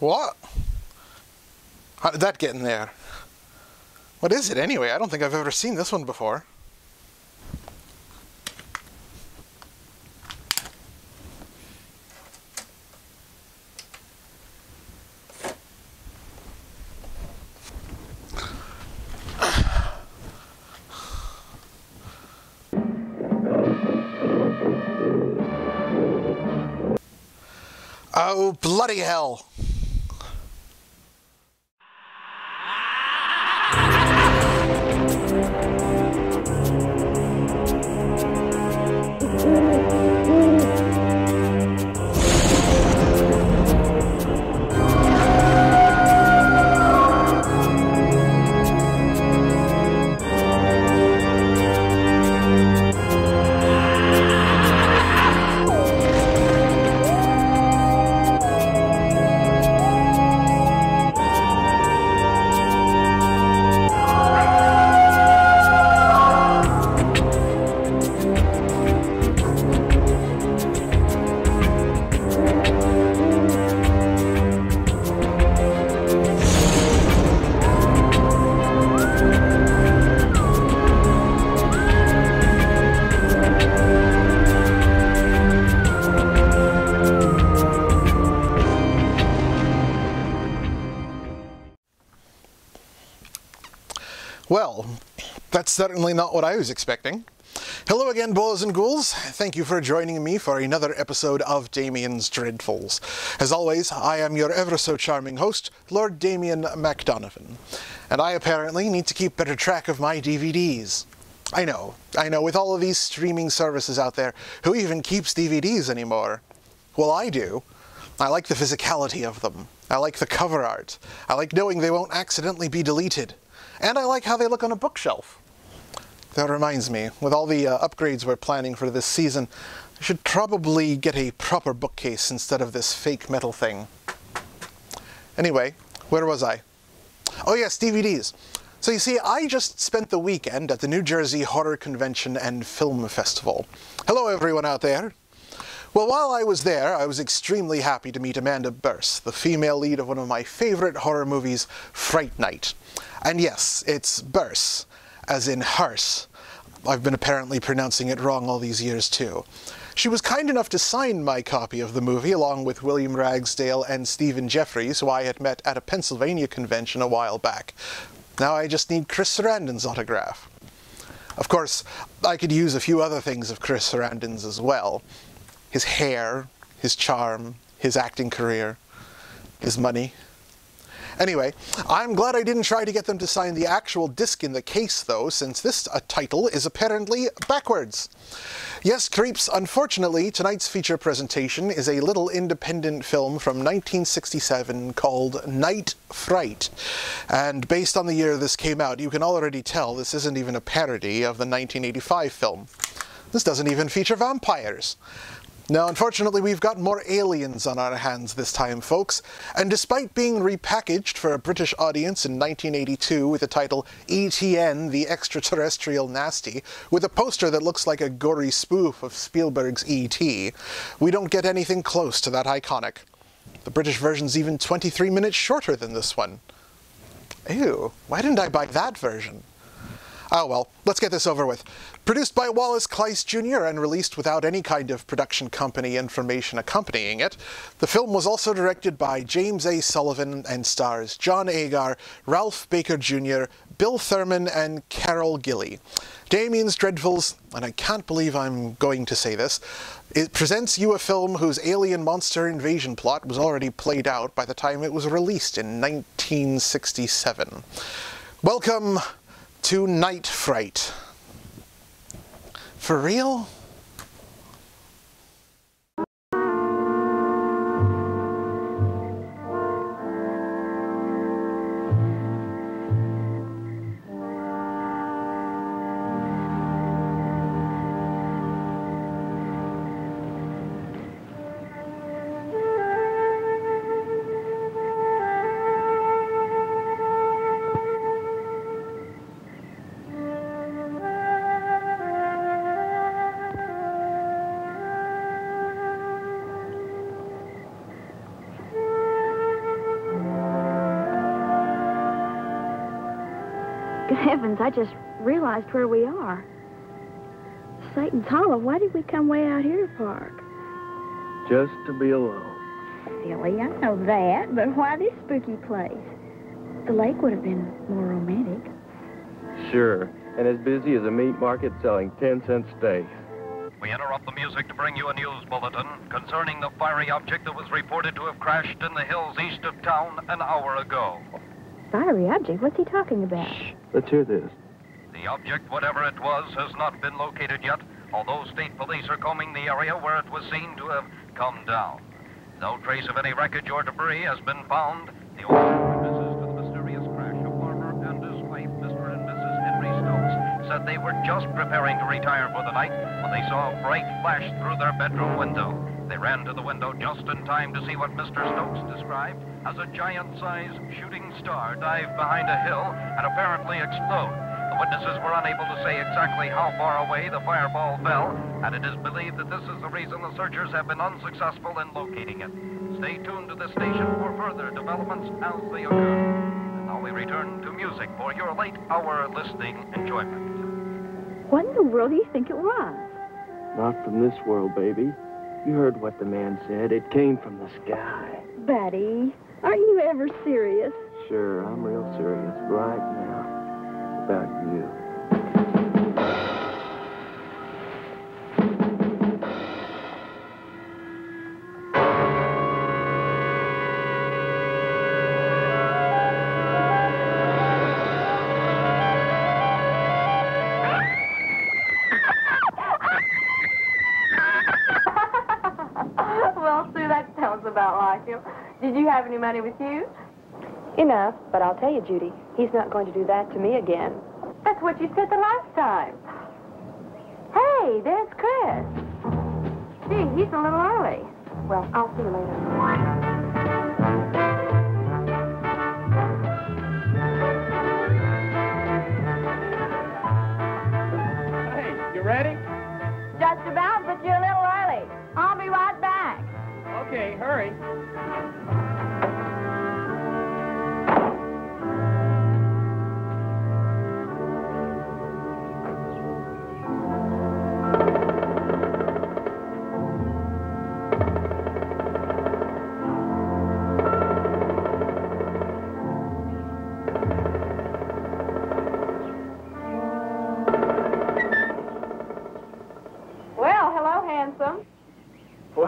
What? How did that get in there? What is it anyway? I don't think I've ever seen this one before. Oh, bloody hell. Certainly not what I was expecting. Hello again, boys and ghouls. Thank you for joining me for another episode of Damian's Dreadfuls. As always, I am your ever so charming host, Lord Damian MacDonovan, and I apparently need to keep better track of my DVDs. I know, I know, with all of these streaming services out there, who even keeps DVDs anymore? Well, I do. I like the physicality of them. I like the cover art. I like knowing they won't accidentally be deleted. And I like how they look on a bookshelf. That reminds me, with all the uh, upgrades we're planning for this season, I should probably get a proper bookcase instead of this fake metal thing. Anyway, where was I? Oh yes, DVDs. So you see, I just spent the weekend at the New Jersey Horror Convention and Film Festival. Hello everyone out there. Well, while I was there, I was extremely happy to meet Amanda Bearse, the female lead of one of my favorite horror movies, Fright Night. And yes, it's Bearse, as in hearse. I've been apparently pronouncing it wrong all these years too. She was kind enough to sign my copy of the movie along with William Ragsdale and Stephen Geoffreys, who I had met at a Pennsylvania convention a while back. Now I just need Chris Sarandon's autograph. Of course, I could use a few other things of Chris Sarandon's as well. His hair, his charm, his acting career, his money. Anyway, I'm glad I didn't try to get them to sign the actual disc in the case, though, since this uh, title is apparently backwards. Yes, creeps, unfortunately, tonight's feature presentation is a little independent film from 1967 called Night Fright. And based on the year this came out, you can already tell this isn't even a parody of the 1985 film. This doesn't even feature vampires. Now, unfortunately, we've got more aliens on our hands this time, folks, and despite being repackaged for a British audience in 1982 with the title ETN, the Extraterrestrial Nasty, with a poster that looks like a gory spoof of Spielberg's E.T., we don't get anything close to that iconic. The British version's even 23 minutes shorter than this one. Ew, why didn't I buy that version? Oh well, let's get this over with. Produced by Wallace Clyce Jr. and released without any kind of production company information accompanying it, the film was also directed by James A. Sullivan and stars John Agar, Ralph Baker Jr., Bill Thurman, and Carol Gilley. Damian's Dreadfuls, and I can't believe I'm going to say this, it presents you a film whose alien monster invasion plot was already played out by the time it was released in 1967. Welcome to Night Fright. For real? Heavens, I just realized where we are. Satan's Hollow. Why did we come way out here to park? Just to be alone. Silly, I know that, but why this spooky place? The lake would have been more romantic. Sure. And as busy as a meat market selling 10 cent steaks. We interrupt the music to bring you a news bulletin concerning the fiery object that was reported to have crashed in the hills east of town an hour ago. Fiery object? What's he talking about? Shh. Let's hear this. The object, whatever it was, has not been located yet, although state police are combing the area where it was seen to have come down. No trace of any wreckage or debris has been found. The only witnesses to the mysterious crash, a farmer and his wife, Mr. and Mrs. Henry Stokes, said they were just preparing to retire for the night when they saw a bright flash through their bedroom window. They ran to the window just in time to see what Mr. Stokes described as a giant-sized shooting star dive behind a hill and apparently explode. The witnesses were unable to say exactly how far away the fireball fell, and it is believed that this is the reason the searchers have been unsuccessful in locating it. Stay tuned to the station for further developments as they occur. And now we return to music for your late hour listening enjoyment. What in the world do you think it was? Not from this world, baby. You heard what the man said. It came from the sky. Buddy, aren't you ever serious? Sure, I'm real serious right now about you. Have any money with you? Enough, but I'll tell you, Judy, he's not going to do that to me again. That's what you said the last time. Hey, there's Chris. Gee, he's a little early. Well, I'll see you later. Hey, you ready? Just about, but you're a little early. I'll be right back. Okay, hurry.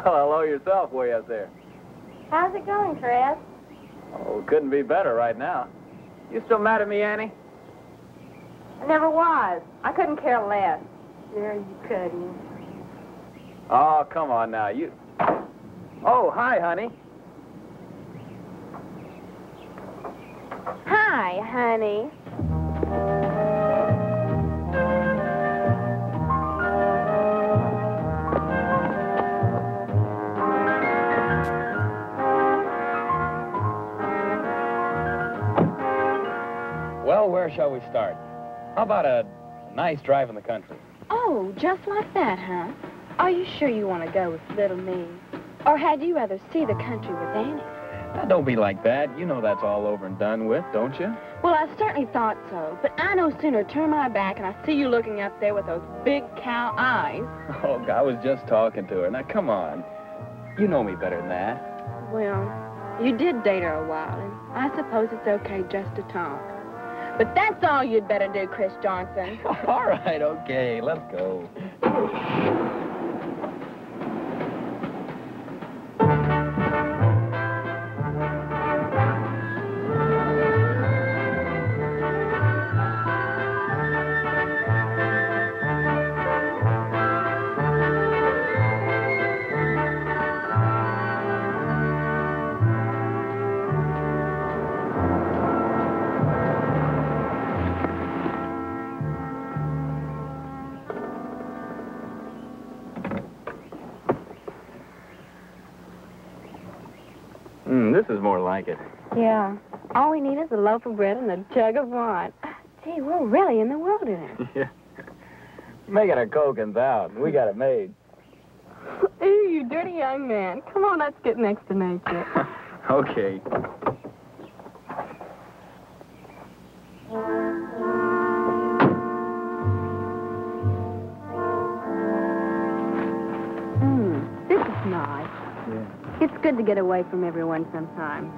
Well, hello yourself way out there. How's it going, Chris? Oh, couldn't be better right now. You still mad at me, Annie? I never was. I couldn't care less. There you couldn't. Oh, come on now. You. Oh, hi, honey. Hi, honey. Shall we start? How about a nice drive in the country? Oh, just like that, huh? Are you sure you want to go with little me? Or had you rather see the country with Annie? Now, don't be like that. You know that's all over and done with, don't you? Well, I certainly thought so, but I no sooner turn my back and I see you looking up there with those big cow eyes. Oh, I was just talking to her. Now, come on. You know me better than that. Well, you did date her a while, and I suppose it's okay just to talk. But that's all you'd better do, Chris Johnson. all right, okay. Let's go. Yeah. All we need is a loaf of bread and a jug of wine. Gee, we're really in the wilderness. Yeah. Making a Coke and out. We got it made. Ew, you dirty young man. Come on, let's get next to nature. okay. Hmm, this is nice. Yeah. It's good to get away from everyone sometimes.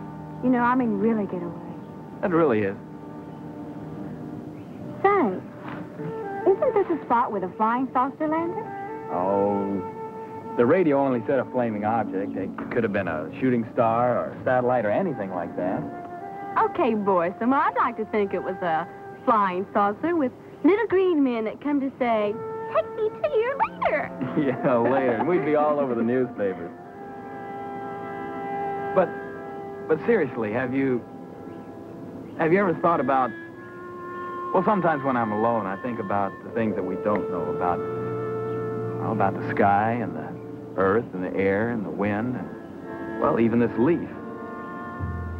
You know, I mean, really get away. It really is. Say, isn't this a spot with a flying saucer landed? Oh, the radio only said a flaming object. It could have been a shooting star or a satellite or anything like that. Okay, Borsum, I'd like to think it was a flying saucer with little green men that come to say, take me to your leader. yeah, later. We'd be all over the newspapers. But, but seriously, have you, have you ever thought about, well, sometimes when I'm alone, I think about the things that we don't know about, well, about the sky and the earth and the air and the wind and, well, even this leaf.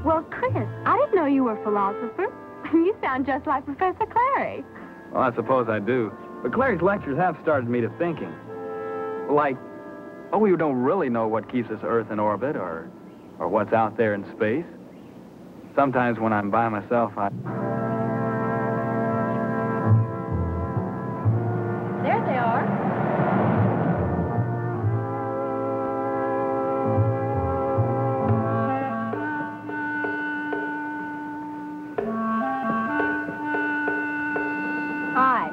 Well, Chris, I didn't know you were a philosopher. You sound just like Professor Clary. Well, I suppose I do. But Clary's lectures have started me to thinking. Like, oh, we don't really know what keeps this Earth in orbit or, or what's out there in space. Sometimes when I'm by myself, I... There they are. Hi.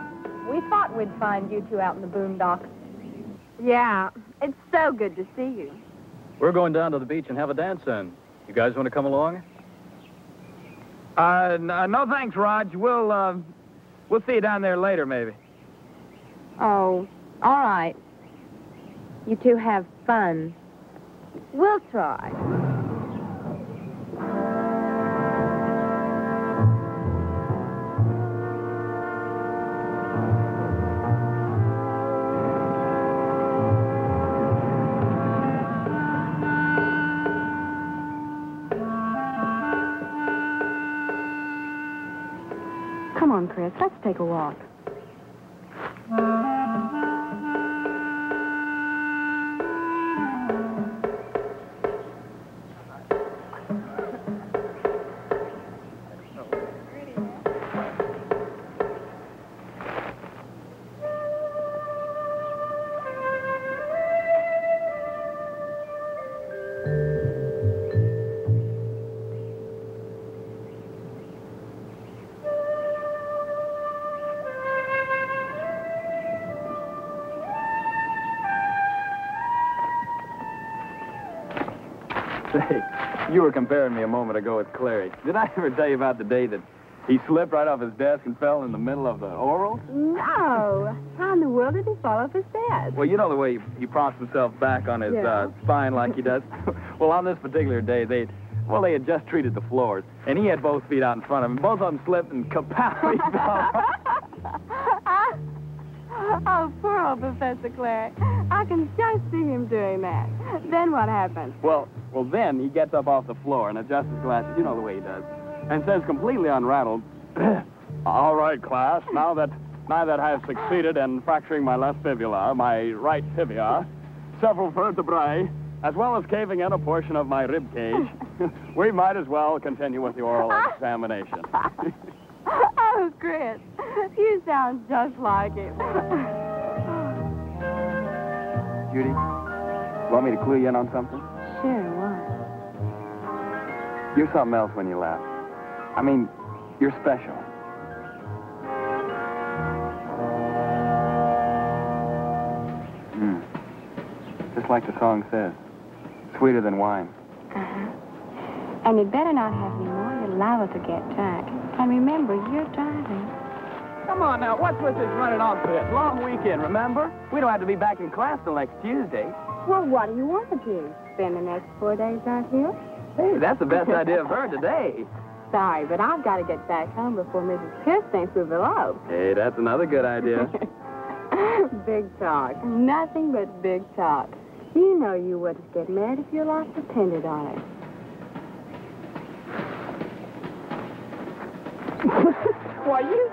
We thought we'd find you two out in the boondocks. Yeah, it's so good to see you. We're going down to the beach and have a dance in. You guys want to come along? Uh, uh, no thanks, Raj. We'll, uh, we'll see you down there later, maybe. Oh, all right. You two have fun. We'll try. Take a walk. You were comparing me a moment ago with Clary. Did I ever tell you about the day that he slipped right off his desk and fell in the middle of the oral? No. How in the world did he fall off his desk? Well, you know the way he, he props himself back on his Yeah. uh, spine like he does? well, on this particular day, they, well, they had just treated the floors, and he had both feet out in front of him. Both of them slipped and kapow, he fell. oh, poor old Professor Clary. I can just see him doing that. Then what happened? Well, well, then he gets up off the floor and adjusts his glasses. You know the way he does, and says completely unrattled, "All right, class. Now that now that I have succeeded in fracturing my left fibula, my right tibia, several vertebrae, as well as caving in a portion of my rib cage, we might as well continue with the oral examination." Oh, Chris, you sound just like him. Judy, want me to clue you in on something? sure? You're something else when you laugh. I mean, you're special. Mm. Just like the song says, sweeter than wine. Uh-huh. And you'd better not have any more. You're liable to get drunk. And remember, you're driving. Come on now, what's with this running off bit? Long weekend, remember? We don't have to be back in class till next Tuesday. Well, what do you want to do? Spend the next four days out here? Hey, that's the best idea I've heard today. Sorry, but I've got to get back home before Mrs. Pierce thinks we've eloped. Hey, that's another good idea. big talk. Nothing but big talk. You know you wouldn't get mad if your life depended on it. Why, you...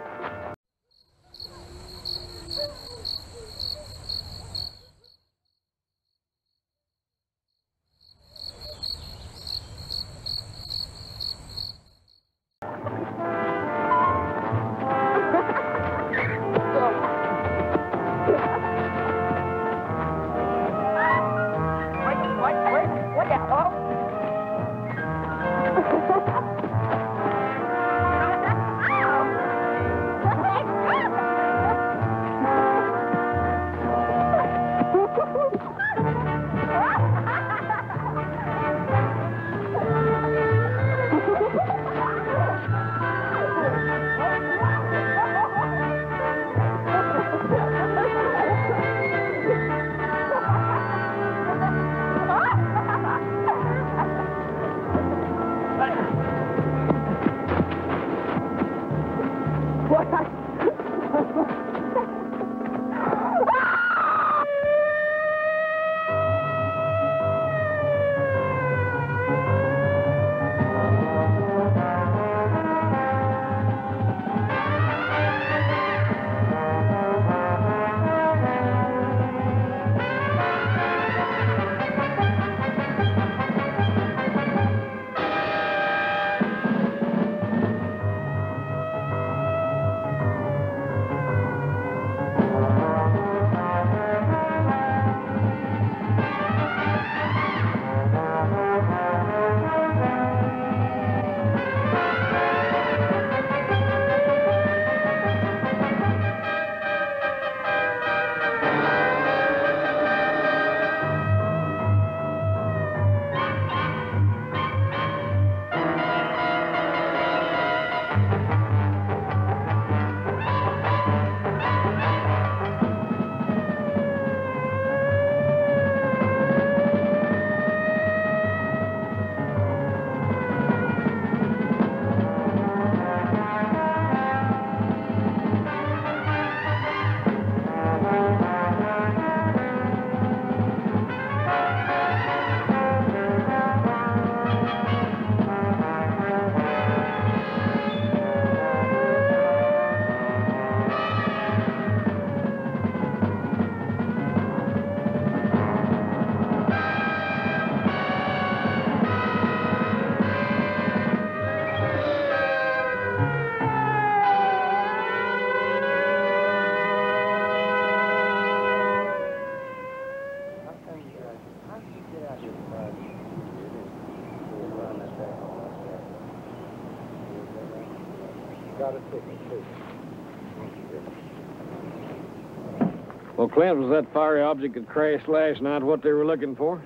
Clint, was that fiery object that crashed last night what they were looking for?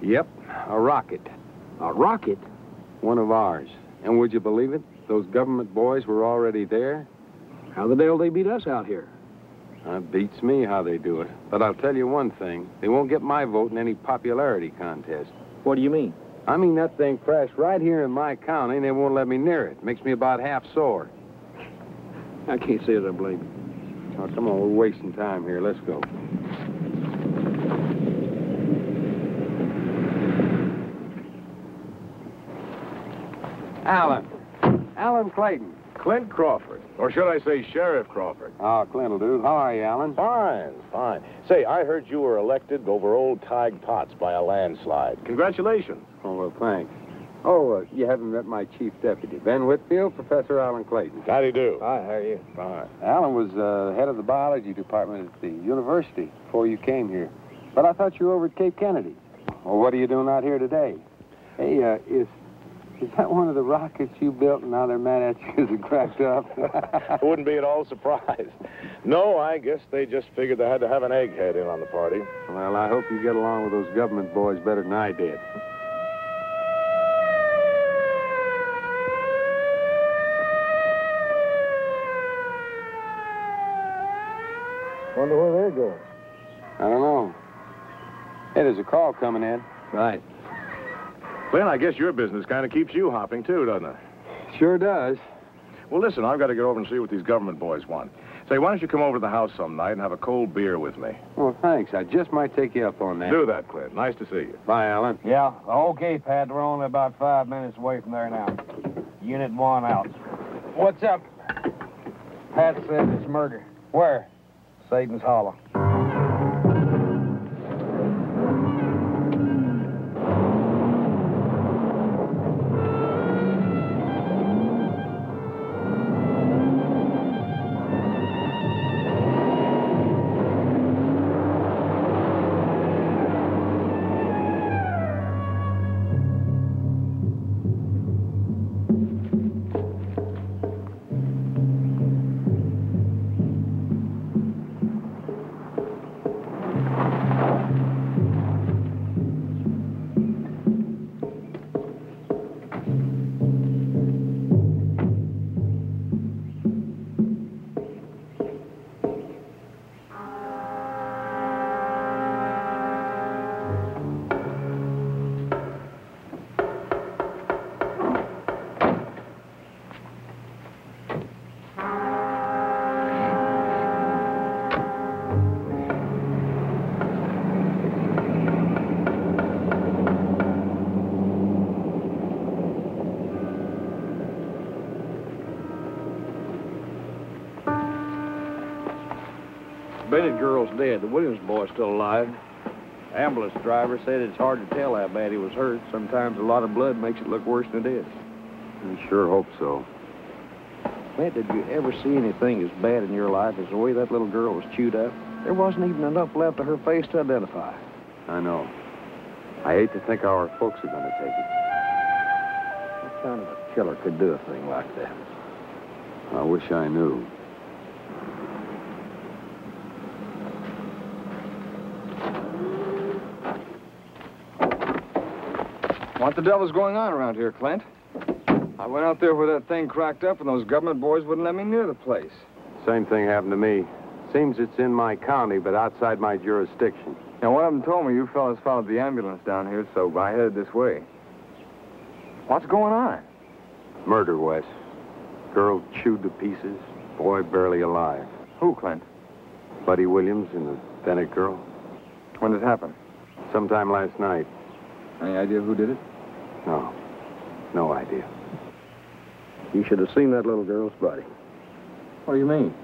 Yep, a rocket. A rocket? One of ours. And would you believe it? Those government boys were already there. How the devil they beat us out here? That beats me how they do it. But I'll tell you one thing. They won't get my vote in any popularity contest. What do you mean? I mean, that thing crashed right here in my county, and they won't let me near it. Makes me about half sore. I can't say that I blame you. Oh, come on, we're wasting time here. Let's go. Alan. Alan Clayton. Clint Crawford. Or should I say Sheriff Crawford? Oh, Clint will do. How are you, Alan? Fine, fine. Say, I heard you were elected over old Tige Potts by a landslide. Congratulations. Oh, well, thanks. Oh, uh, you haven't met my chief deputy, Ben Whitfield, Professor Alan Clayton. How do you do? Hi, how are you? Fine. Alan was uh, head of the biology department at the university before you came here. But I thought you were over at Cape Kennedy. Well, what are you doing out here today? Hey, uh, is is that one of the rockets you built and now they're mad at you because it cracked up? I wouldn't be at all surprised. No, I guess they just figured they had to have an egghead in on the party. well, I hope you get along with those government boys better than I did. Wonder where they're going. I don't know. Hey, there's a call coming in. Right. Clint, I guess your business kind of keeps you hopping, too, doesn't it? Sure does. Well, listen, I've got to get over and see what these government boys want. Say, why don't you come over to the house some night and have a cold beer with me? Well, thanks. I just might take you up on that. Do that, Clint. Nice to see you. Bye, Alan. Yeah, okay, Pat. We're only about five minutes away from there now. Unit one out. What's up? Pat said it's murder. Where? Satan's Hollow. Bennett girl's dead. The Williams boy's still alive. Ambulance driver said it's hard to tell how bad he was hurt. Sometimes a lot of blood makes it look worse than it is. I sure hope so. Clint, did you ever see anything as bad in your life as the way that little girl was chewed up? There wasn't even enough left of her face to identify. I know. I hate to think how our folks are going to take it. What kind of a killer could do a thing like that? I wish I knew. What the devil's going on around here, Clint? I went out there where that thing cracked up, and those government boys wouldn't let me near the place. Same thing happened to me. Seems it's in my county, but outside my jurisdiction. Now, one of them told me you fellas followed the ambulance down here, so I headed this way. What's going on? Murder, Wes. Girl chewed to pieces. Boy barely alive. Who, Clint? Buddy Williams and the Bennett girl. When did it happen? Sometime last night. Any idea who did it? No. No idea. You should have seen that little girl's body. What do you mean?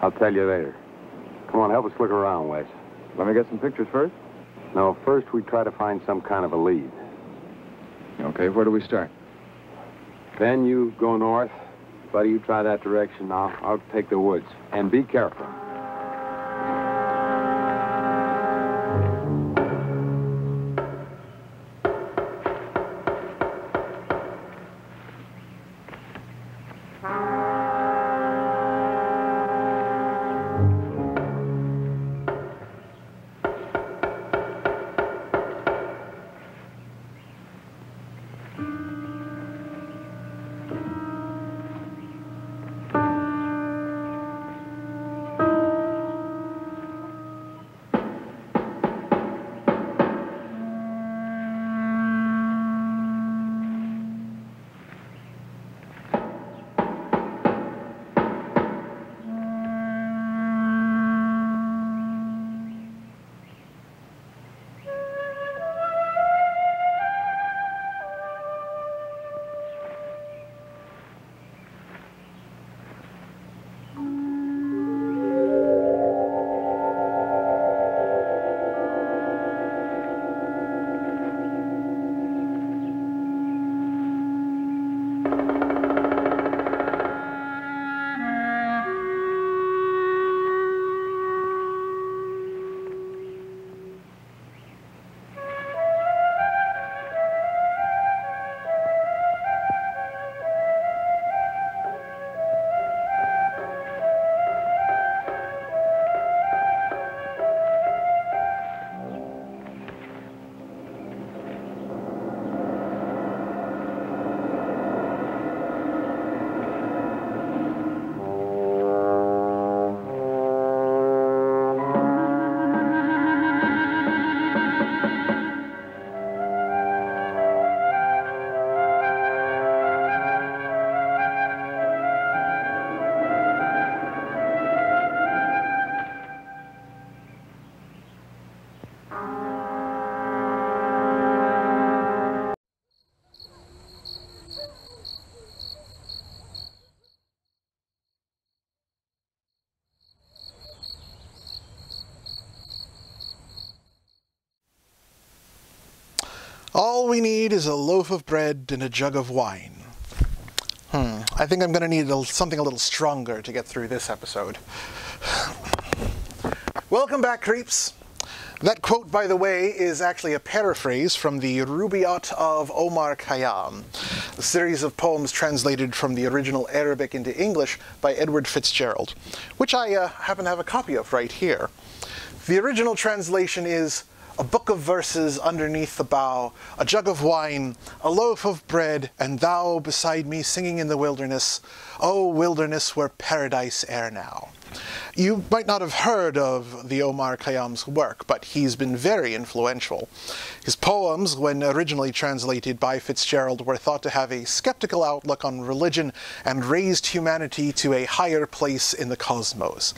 I'll tell you later. Come on, help us look around, Wes. Let me get some pictures first. No, first we try to find some kind of a lead. Okay, where do we start? Then you go north. Buddy, you try that direction. I'll, I'll take the woods. And be careful. All we need is a loaf of bread and a jug of wine. Hmm, I think I'm going to need something a little stronger to get through this episode. Welcome back, creeps. That quote, by the way, is actually a paraphrase from the Rubaiyat of Omar Khayyam, a series of poems translated from the original Arabic into English by Edward Fitzgerald, which I uh, happen to have a copy of right here. The original translation is a book of verses underneath the bough, a jug of wine, a loaf of bread, and thou beside me singing in the wilderness, O wilderness where paradise ere now. You might not have heard of the Omar Khayyam's work, but he's been very influential. His poems, when originally translated by Fitzgerald, were thought to have a skeptical outlook on religion and raised humanity to a higher place in the cosmos.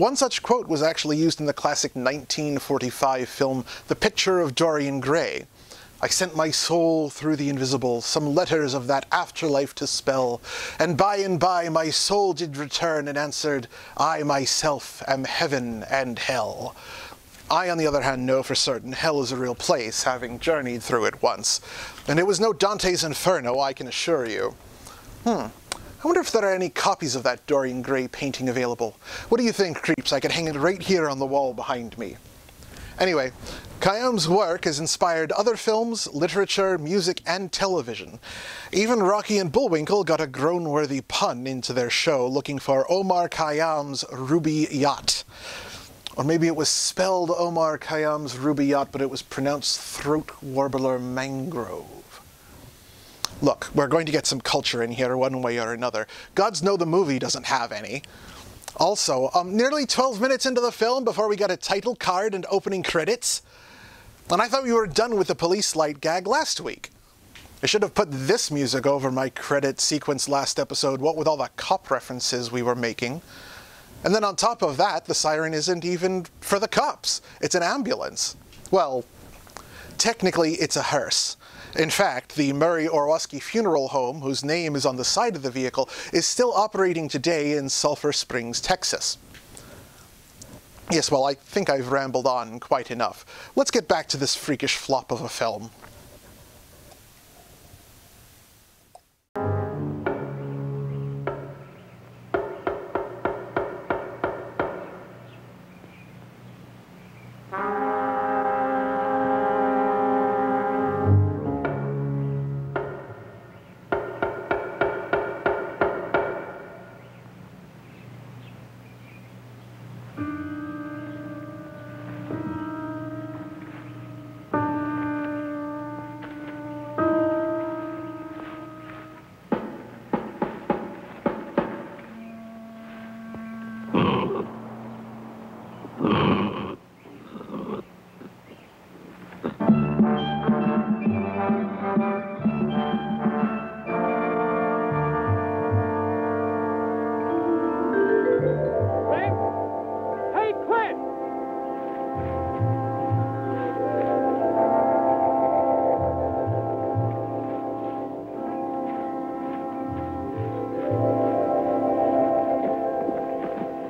One such quote was actually used in the classic 1945 film The Picture of Dorian Gray. I sent my soul through the invisible, some letters of that afterlife to spell, and by and by my soul did return and answered, I myself am heaven and hell. I, on the other hand, know for certain hell is a real place, having journeyed through it once. And it was no Dante's Inferno, I can assure you. Hmm. I wonder if there are any copies of that Dorian Gray painting available. What do you think, creeps? I could hang it right here on the wall behind me. Anyway, Khayyam's work has inspired other films, literature, music, and television. Even Rocky and Bullwinkle got a groan-worthy pun into their show looking for Omar Khayyam's yacht. Or maybe it was spelled Omar Khayyam's yacht, but it was pronounced Throat Warbler Mangrove. Look, we're going to get some culture in here one way or another. Gods know the movie doesn't have any. Also, um, nearly 12 minutes into the film before we got a title card and opening credits. And I thought we were done with the police light gag last week. I should have put this music over my credit sequence last episode, what with all the cop references we were making. And then on top of that, the siren isn't even for the cops. It's an ambulance. Well, technically it's a hearse. In fact, the Murray Orwosky Funeral Home, whose name is on the side of the vehicle, is still operating today in Sulphur Springs, Texas. Yes, well, I think I've rambled on quite enough. Let's get back to this freakish flop of a film.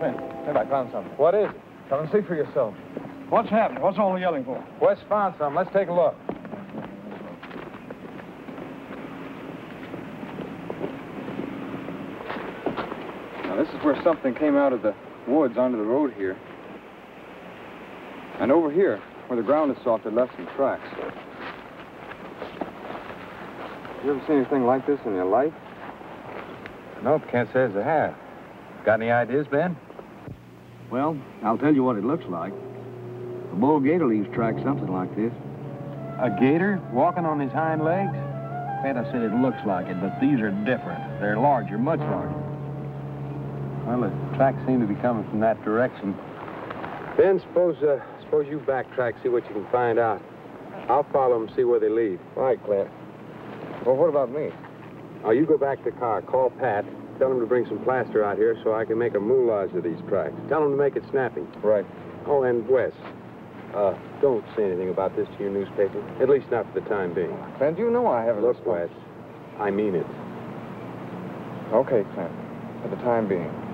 Clint, Clint, I found something. What is it? Come and see for yourself. What's happened? What's all the yelling for? Wes found something. Let's take a look. Now, this is where something came out of the woods onto the road here. And over here, where the ground is soft, it left some tracks. You ever seen anything like this in your life? Nope, can't say as I have. Got any ideas, Ben? Well, I'll tell you what it looks like. A bull gator leaves tracks something like this. A gator walking on his hind legs? Clint, I said it looks like it, but these are different. They're larger, much larger. Well, the tracks seem to be coming from that direction. Ben, suppose, uh, suppose you backtrack, see what you can find out. I'll follow them, see where they lead. All right, Clint. Well, what about me? Oh, you go back to the car, call Pat, tell him to bring some plaster out here so I can make a moulage of these tracks. Tell him to make it snappy. Right. Oh, and Wes, uh, don't say anything about this to your newspaper, at least not for the time being. Clint, you know I haven't... Look, Wes, I mean it. Okay, Clint. For the time being.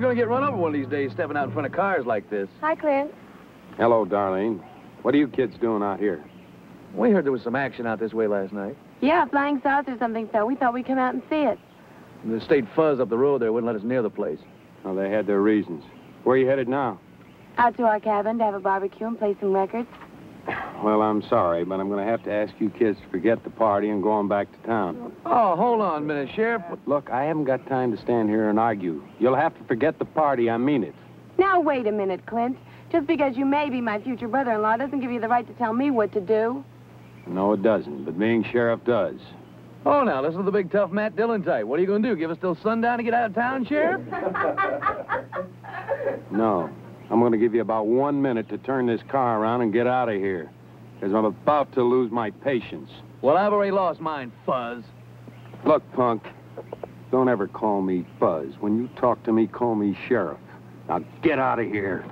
You're going to get run over one of these days stepping out in front of cars like this. Hi, Clint. Hello, Darlene. What are you kids doing out here? We heard there was some action out this way last night. Yeah, flying saucer or something, so we thought we'd come out and see it. The state fuzz up the road there wouldn't let us near the place. Well, they had their reasons. Where are you headed now? Out to our cabin to have a barbecue and play some records. Well, I'm sorry, but I'm going to have to ask you kids to forget the party and go on back to town. Oh, hold on a minute, Sheriff. Look, I haven't got time to stand here and argue. You'll have to forget the party. I mean it. Now, wait a minute, Clint. Just because you may be my future brother-in-law doesn't give you the right to tell me what to do. No, it doesn't, but being sheriff does. Oh, now, listen to the big tough Matt Dillon type. What are you going to do, give us till sundown to get out of town, Sheriff? No. I'm going to give you about one minute to turn this car around and get out of here. Because I'm about to lose my patience. Well, I've already lost mine, Fuzz. Look, punk, don't ever call me Fuzz. When you talk to me, call me Sheriff. Now get out of here.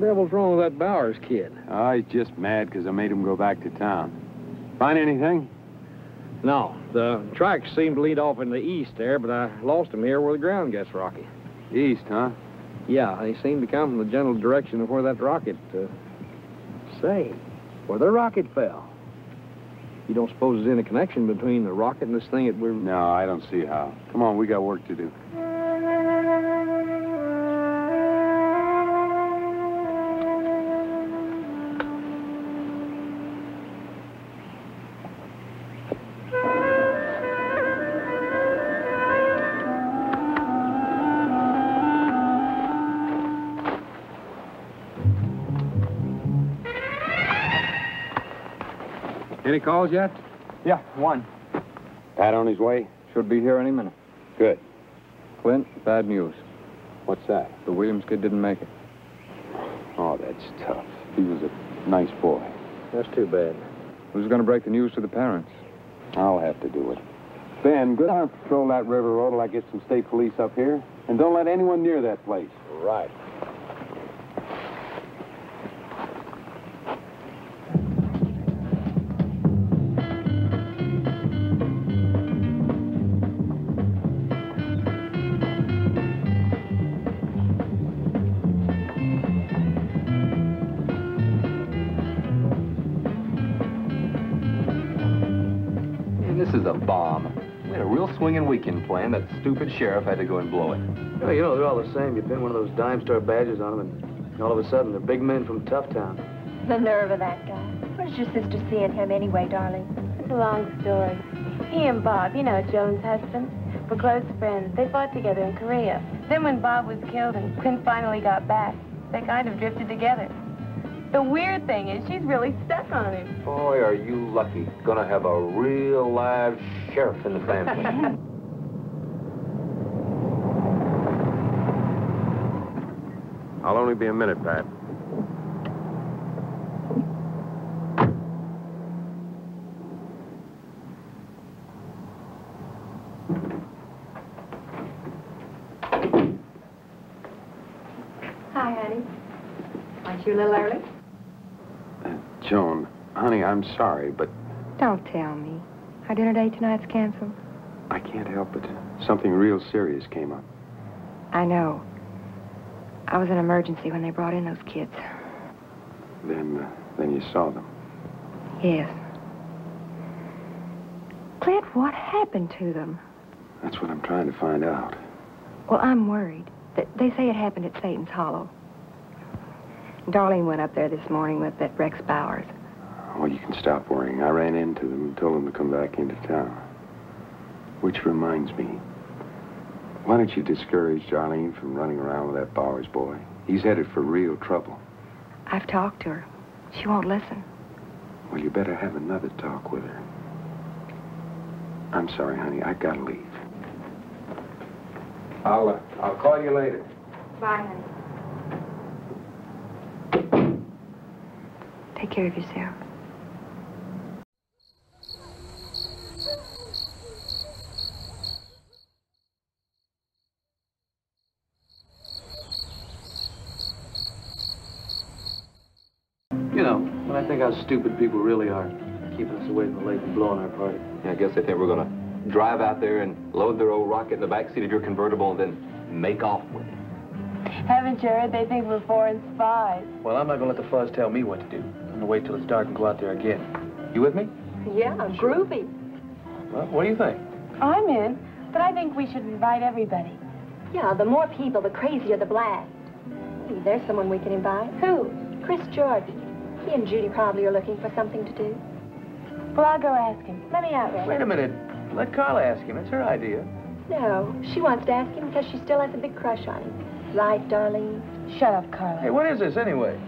Devil's wrong with that Bowers kid? Oh, he's just mad because I made him go back to town. Find anything? No, the tracks seem to lead off in the east there, but I lost them here where the ground gets rocky. East, huh? Yeah, they seem to come from the general direction of where that rocket, uh... Say, where the rocket fell. You don't suppose there's any connection between the rocket and this thing that we're... No, I don't see how. Come on, we got work to do. Any calls yet? Yeah, one. Pat on his way? Should be here any minute. Good. Clint, bad news. What's that? The Williams kid didn't make it. Oh, that's tough. He was a nice boy. That's too bad. Who's going to break the news to the parents? I'll have to do it. Ben, good arm patrol that river road till I get some state police up here. And don't let anyone near that place. Right. Real swinging weekend planned. That stupid sheriff had to go and blow it. Well, you know, they're all the same. You pin one of those dime store badges on them, and all of a sudden, they're big men from Tough Town. The nerve of that guy. Where's your sister seeing him anyway, darling? It's a long story. He and Bob, you know Joan's husband, were close friends. They fought together in Korea. Then when Bob was killed and Clint finally got back, they kind of drifted together. The weird thing is she's really stuck on him. Boy, are you lucky. Gonna have a real live sheriff in the family. I'll only be a minute, Pat. Hi, honey. Aren't you a little early? Joan, honey, I'm sorry, but Don't tell me. Our dinner date tonight's canceled. I can't help it. Something real serious came up. I know. I was in emergency when they brought in those kids. Then, uh, then you saw them. Yes. Clint, what happened to them? That's what I'm trying to find out. Well, I'm worried. Th- They say it happened at Satan's Hollow. Darlene went up there this morning with that Rex Bowers. Well, you can stop worrying. I ran into them and told them to come back into town. Which reminds me, why don't you discourage Darlene from running around with that Bowers boy? He's headed for real trouble. I've talked to her. She won't listen. Well, you better have another talk with her. I'm sorry, honey. I gotta leave. I'll, uh, I'll call you later. Bye, honey. Take care of yourself. You know, when I think how stupid people really are, keeping us away from the lake and blowing our party. Yeah, I guess they think we're gonna drive out there and load their old rocket in the back seat of your convertible and then make off with it. Haven't you heard they think we're foreign spies? Well, I'm not gonna let the fuzz tell me what to do. I'm gonna wait till it's dark and go out there again. You with me? Yeah, groovy. Well, what do you think? I'm in, but I think we should invite everybody. Yeah, the more people, the crazier the blast. Hey, there's someone we can invite. Who? Chris Jordan. He and Judy probably are looking for something to do. Well, I'll go ask him. Let me out, Ray. Wait a minute. Let Carla ask him. It's her idea. No, she wants to ask him because she still has a big crush on him. Right, Darlene? Shut up, Carla. Hey, what is this anyway?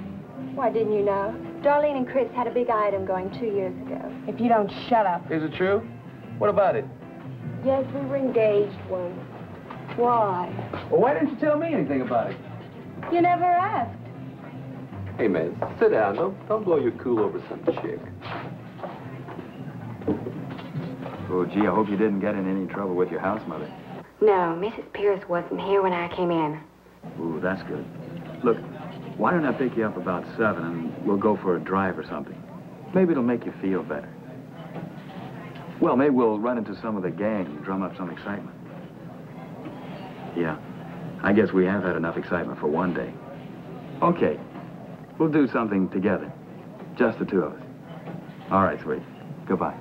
Why, didn't you know? Darlene and Chris had a big item going two years ago. If you don't shut up. Is it true? What about it? Yes, we were engaged once. Why? Well, why didn't you tell me anything about it? You never asked. Hey, man, sit down. Don't, don't blow your cool over some chick. Oh, gee, I hope you didn't get in any trouble with your house mother. No, Mrs. Pierce wasn't here when I came in. Ooh, that's good. Look, why don't I pick you up about seven and we'll go for a drive or something? Maybe it'll make you feel better. Well, maybe we'll run into some of the gang and drum up some excitement. Yeah, I guess we have had enough excitement for one day. Okay, we'll do something together. Just the two of us. All right, sweetie. Goodbye.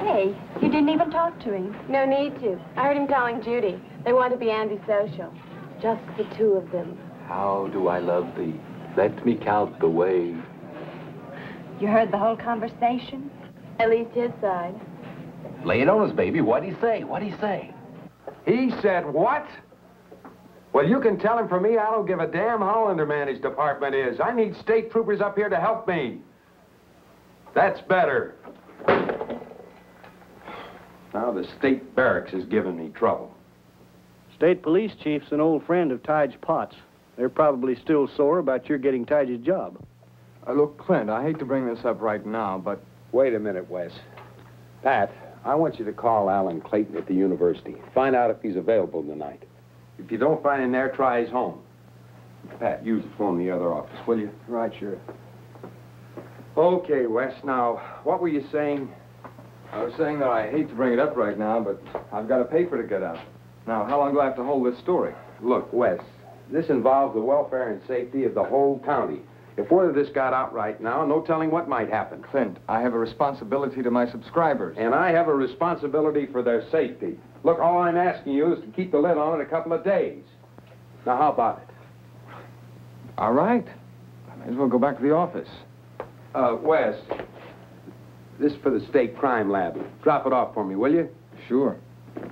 Hey, you didn't even talk to him. No need to. I heard him calling Judy. They want to be antisocial. Just the two of them. How do I love thee? Let me count the ways. You heard the whole conversation? At least his side. Lay it on us, baby. What'd he say? What'd he say? He said what? Well, you can tell him for me I don't give a damn how undermanned his department is. I need state troopers up here to help me. That's better. Now the state barracks is giving me trouble. State police chief's an old friend of Tige Potts. They're probably still sore about your getting Tige's job. Uh, look, Clint, I hate to bring this up right now, but... Wait a minute, Wes. Pat, I want you to call Alan Clayton at the university. Find out if he's available tonight. If you don't find him there, try his home. Pat, use the phone in the other office, will you? Right, sure. Okay, Wes, now, what were you saying? I was saying that I hate to bring it up right now, but I've got a paper to get out. Now, how long do I have to hold this story? Look, Wes, this involves the welfare and safety of the whole county. If word of this got out right now, no telling what might happen. Clint, I have a responsibility to my subscribers. And I have a responsibility for their safety. Look, all I'm asking you is to keep the lid on it a couple of days. Now, how about it? All right. I may as well go back to the office. Uh, Wes, this is for the state crime lab. Drop it off for me, will you? Sure.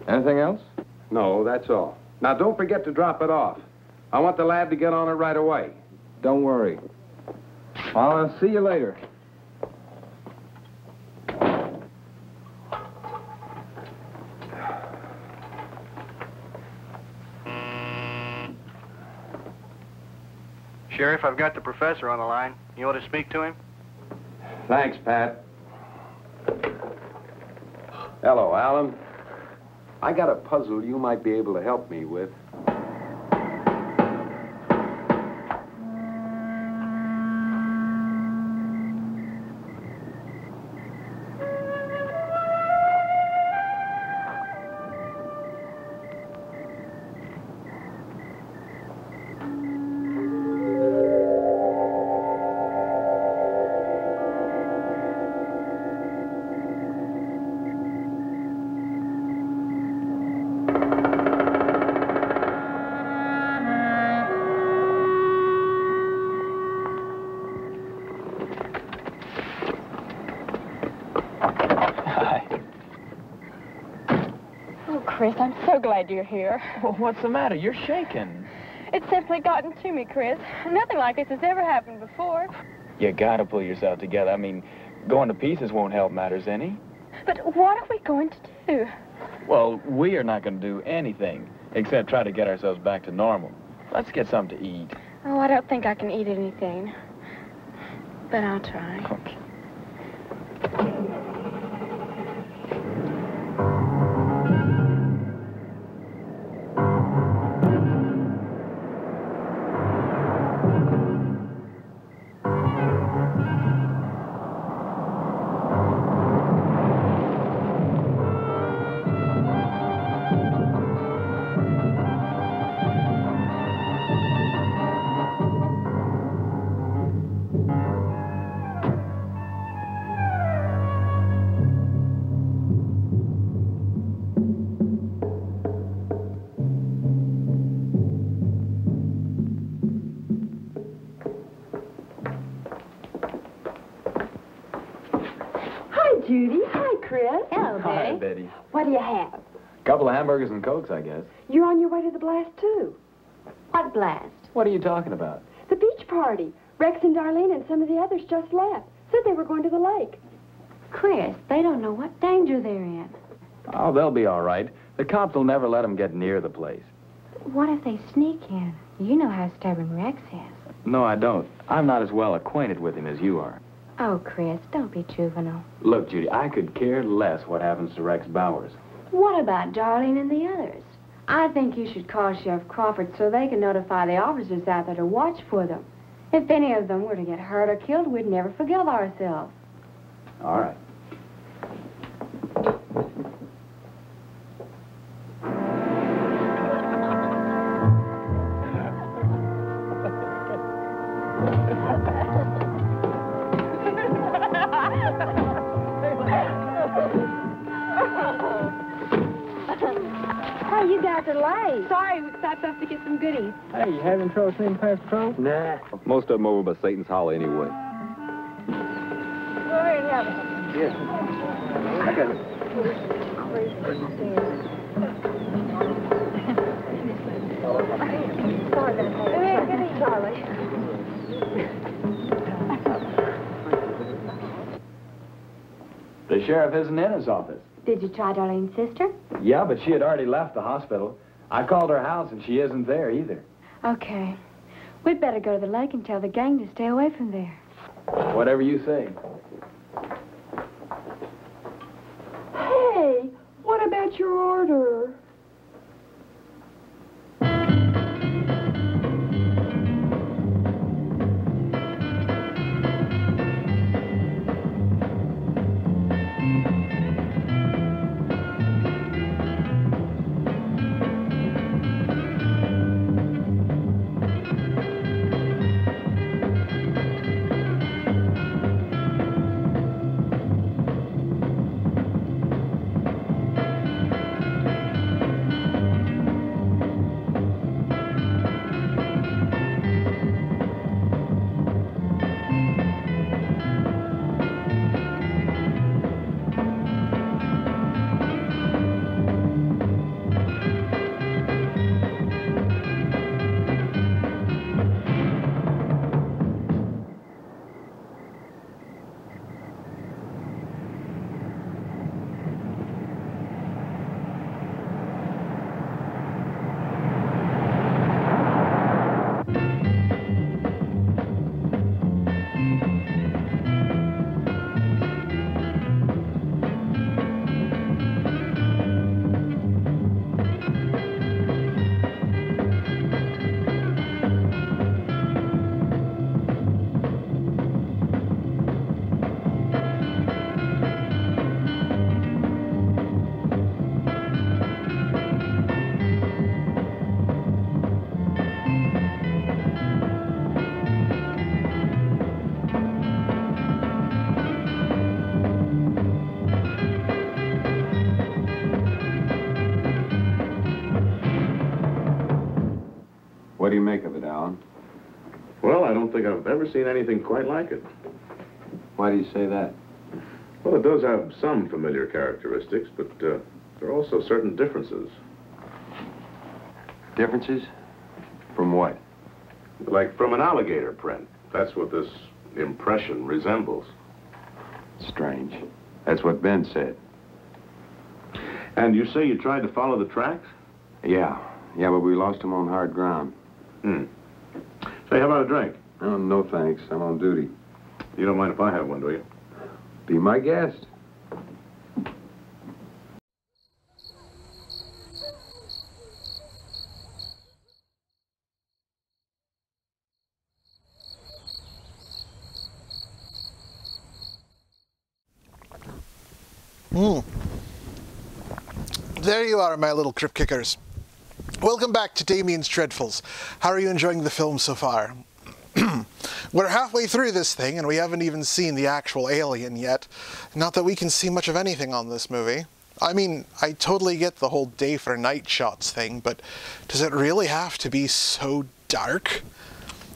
Anything else? No, that's all. Now, don't forget to drop it off. I want the lab to get on it right away. Don't worry. I'll uh, see you later. Sheriff, I've got the professor on the line. You want to speak to him? Thanks, Pat. Hello, Alan. I got a puzzle you might be able to help me with. So glad you're here. Well, what's the matter? You're shaking. It's simply gotten to me, Chris. Nothing like this has ever happened before. You gotta pull yourself together. I mean, going to pieces won't help matters any. But what are we going to do? Well, we are not gonna do anything except try to get ourselves back to normal. Let's get something to eat. Oh, I don't think I can eat anything. But I'll try. Okay. Do you have? A couple of hamburgers and cokes, I guess. You're on your way to the blast, too. What blast? What are you talking about? The beach party. Rex and Darlene and some of the others just left. Said they were going to the lake. Chris, they don't know what danger they're in. Oh, they'll be all right. The cops will never let them get near the place. What if they sneak in? You know how stubborn Rex is. No, I don't. I'm not as well acquainted with him as you are. Oh, Chris, don't be juvenile. Look, Judy, I could care less what happens to Rex Bowers. What about Darlene and the others? I think you should call Sheriff Crawford so they can notify the officers out there to watch for them. If any of them were to get hurt or killed, we'd never forgive ourselves. All right. Off to get some goodies. Hey, you having trouble seeing past patrol? Nah. Most of them over by Satan's Hollow anyway. Go ahead and have it. Yes. I got it. Hey, good evening, Charlie. The sheriff isn't in his office. Did you try Darlene's sister? Yeah, but she had already left the hospital. I called her house, and she isn't there either. Okay. We'd better go to the lake and tell the gang to stay away from there. Whatever you say. Hey, what about your order? I've ever seen anything quite like it. Why do you say that? Well, it does have some familiar characteristics, but uh, there are also certain differences. Differences? From what? Like from an alligator print. That's what this impression resembles. Strange. That's what Ben said. And you say you tried to follow the tracks? Yeah. Yeah, but we lost him on hard ground. Hmm. Say, how about a drink? Oh, no thanks. I'm on duty. You don't mind if I have one, do you? Be my guest. Hmm. There you are, my little crypt kickers. Welcome back to Damian's Dreadfuls. How are you enjoying the film so far? We're halfway through this thing and we haven't even seen the actual alien yet. Not that we can see much of anything on this movie. I mean, I totally get the whole day for night shots thing, but does it really have to be so dark?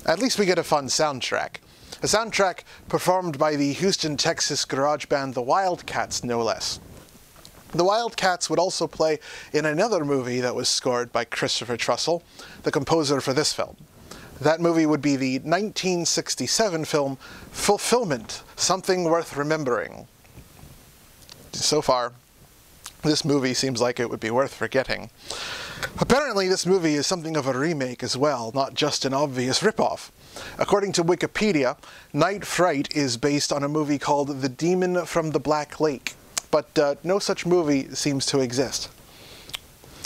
At least we get a fun soundtrack. A soundtrack performed by the Houston, Texas garage band The Wildcats, no less. The Wildcats would also play in another movie that was scored by Christopher Trussell, the composer for this film. That movie would be the 1967 film Fulfillment, Something Worth Remembering. So far, this movie seems like it would be worth forgetting. Apparently, this movie is something of a remake as well, not just an obvious ripoff. According to Wikipedia, Night Fright is based on a movie called The Demon from the Black Lake, but uh, no such movie seems to exist.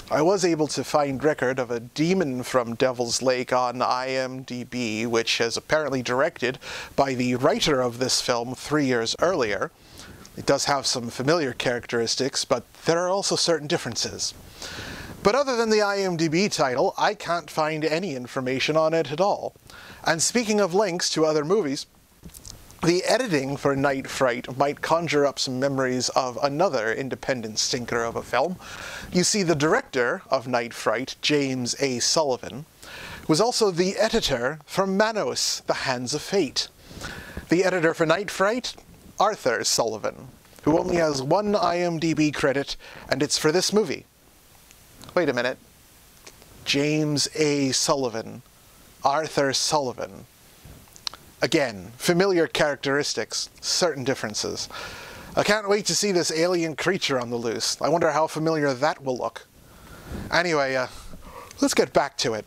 I was able to find record of a demon from Devil's Lake on IMDb, which is apparently directed by the writer of this film three years earlier. It does have some familiar characteristics, but there are also certain differences. But other than the IMDb title, I can't find any information on it at all. And speaking of links to other movies, the editing for Night Fright might conjure up some memories of another independent stinker of a film. You see, the director of Night Fright, James A. Sullivan, was also the editor for Manos, The Hands of Fate. The editor for Night Fright, Arthur Sullivan, who only has one IMDb credit, and it's for this movie. Wait a minute. James A. Sullivan. Arthur Sullivan. Again, familiar characteristics, certain differences. I can't wait to see this alien creature on the loose. I wonder how familiar that will look. Anyway, uh, let's get back to it.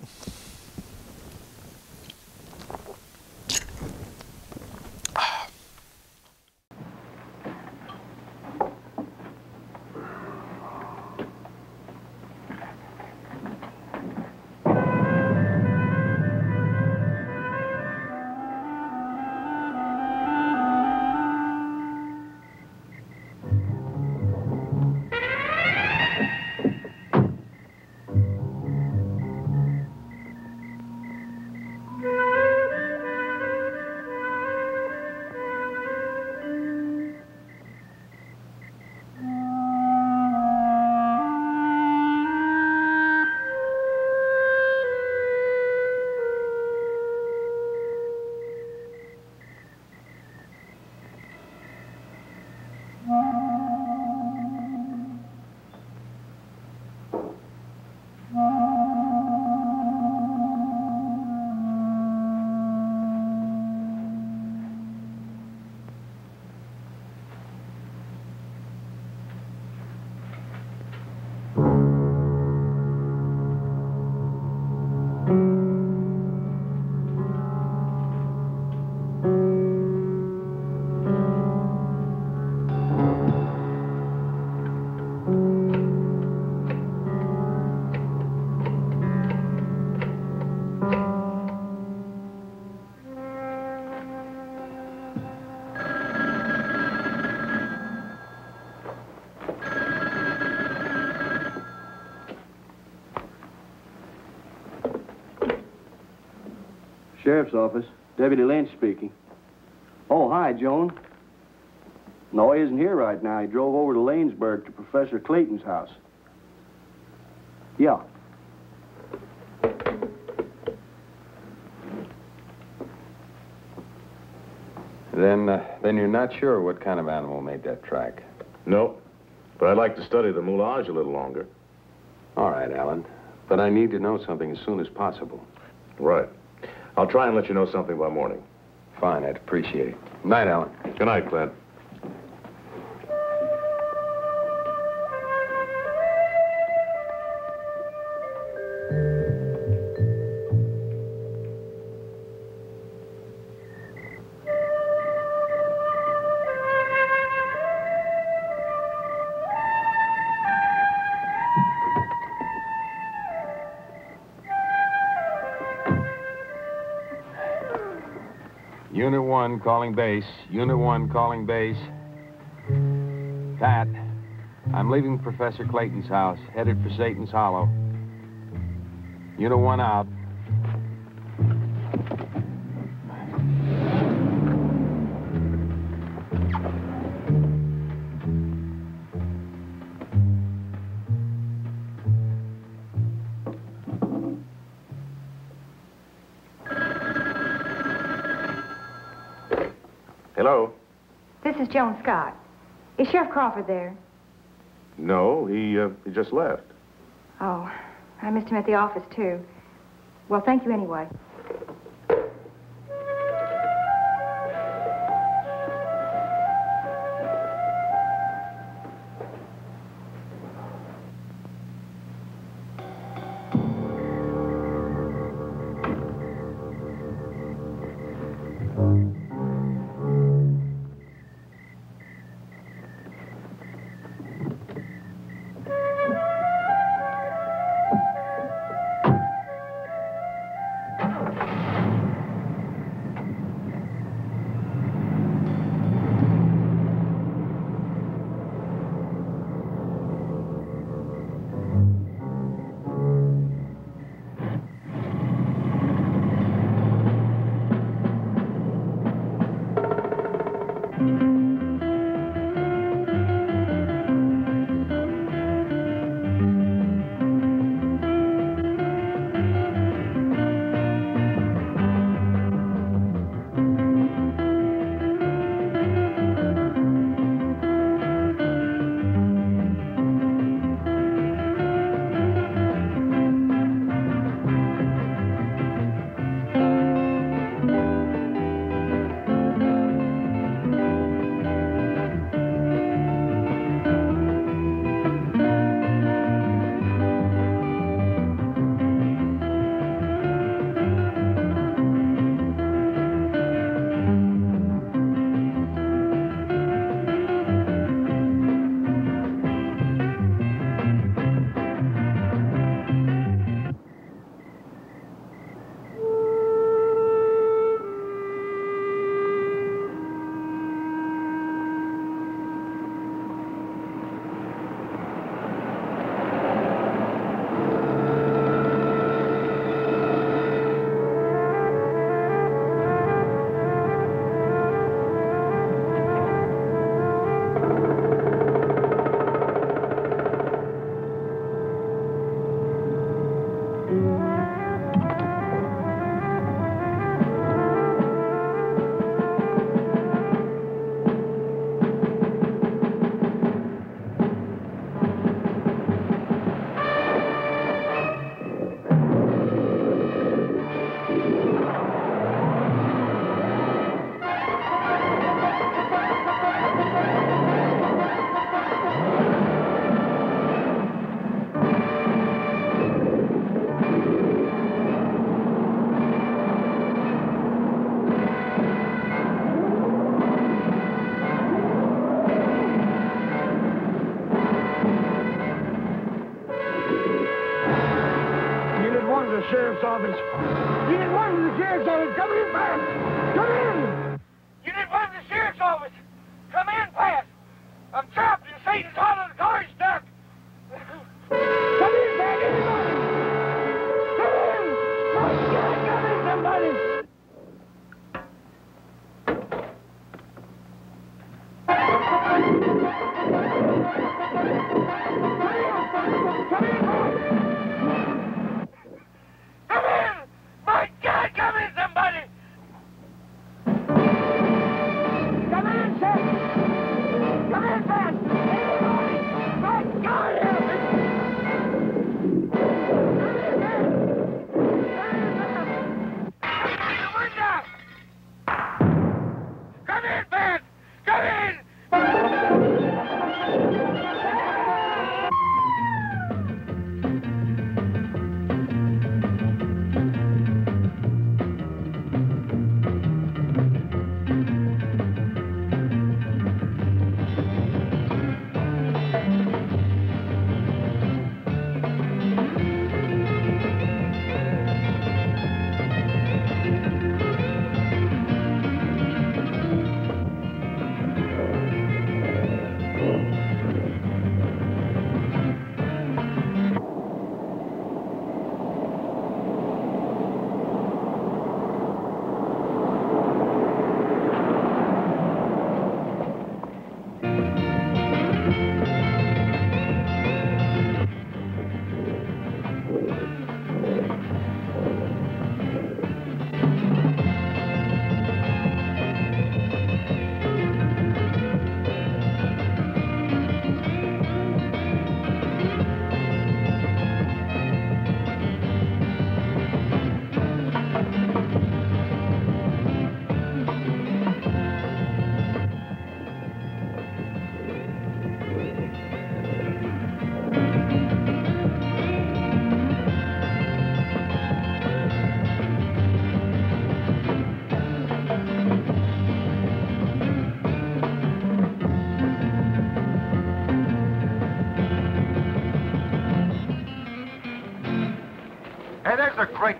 Sheriff's office. Deputy Lynch speaking. Oh, hi, Joan. No, he isn't here right now. He drove over to Lanesburg to Professor Clayton's house. Yeah. Then, uh, then you're not sure what kind of animal made that track. No, but I'd like to study the moulage a little longer. All right, Alan. But I need to know something as soon as possible. Right. I'll try and let you know something by morning. Fine, I'd appreciate it. Night, Alan. Good night, Clint. 1 calling base. Unit 1 calling base. Pat, I'm leaving Professor Clayton's house, headed for Satan's Hollow. Unit 1 out. Scott. Is Sheriff Crawford there? No, he, uh, he just left. Oh, I missed him at the office, too. Well, thank you anyway.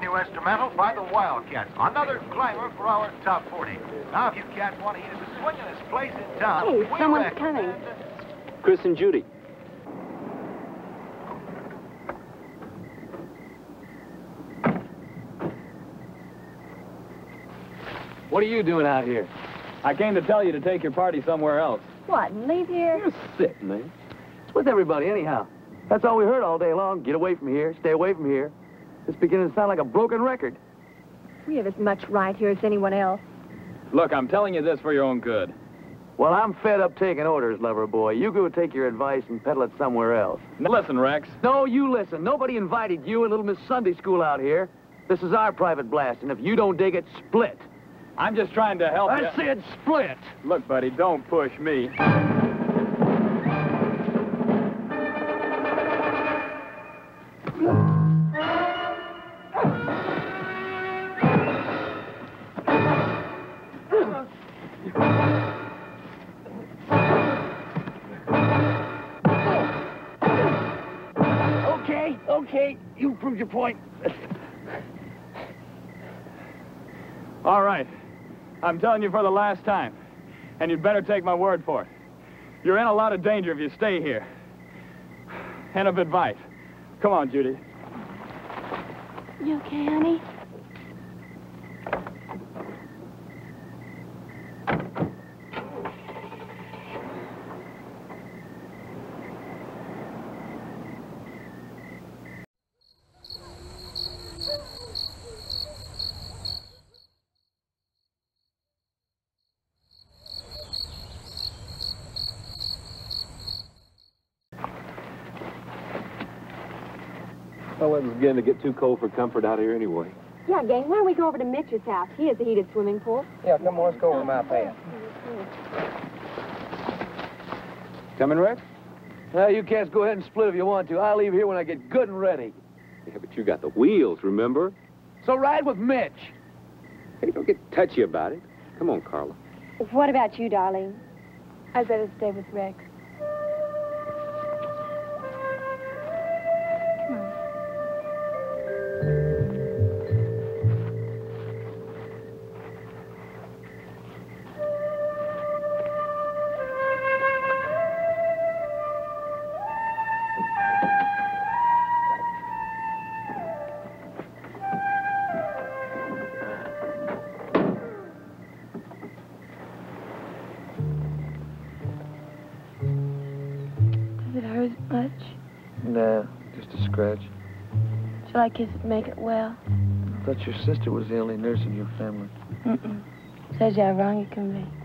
A great new instrumental by the Wildcats. Another climber for our top 40. Now, if you cats want to hear the swingingest place in town, Hey, we someone's reckon- coming. Chris and Judy. What are you doing out here? I came to tell you to take your party somewhere else. What, and leave here? You're sick, man. It's with everybody, anyhow. That's all we heard all day long. Get away from here. Stay away from here. It's beginning to sound like a broken record. We have as much right here as anyone else. Look, I'm telling you this for your own good. Well, I'm fed up taking orders, lover boy. You go take your advice and peddle it somewhere else. Now, listen, Rex. No, you listen. Nobody invited you and little Miss Sunday School out here. This is our private blast, and if you don't dig it, split. I'm just trying to help I you. said split. Look, buddy, don't push me. Okay. You proved your point. All right. I'm telling you for the last time. And you'd better take my word for it. You're in a lot of danger if you stay here. And of advice. Come on, Judy. You okay, honey? Well, it was beginning to get too cold for comfort out here anyway. Yeah, gang, why don't we go over to Mitch's house? He has a heated swimming pool. Yeah, come on, let's go over to my pad. Coming, Rex? Well, you cats go ahead and split if you want to. I'll leave here when I get good and ready. Yeah, but you got the wheels, remember? So ride with Mitch. Hey, don't get touchy about it. Come on, Carla. What about you, darling? I'd better stay with Rex. I kiss make it well? I thought your sister was the only nurse in your family. Mm-mm. Says you how wrong it can be.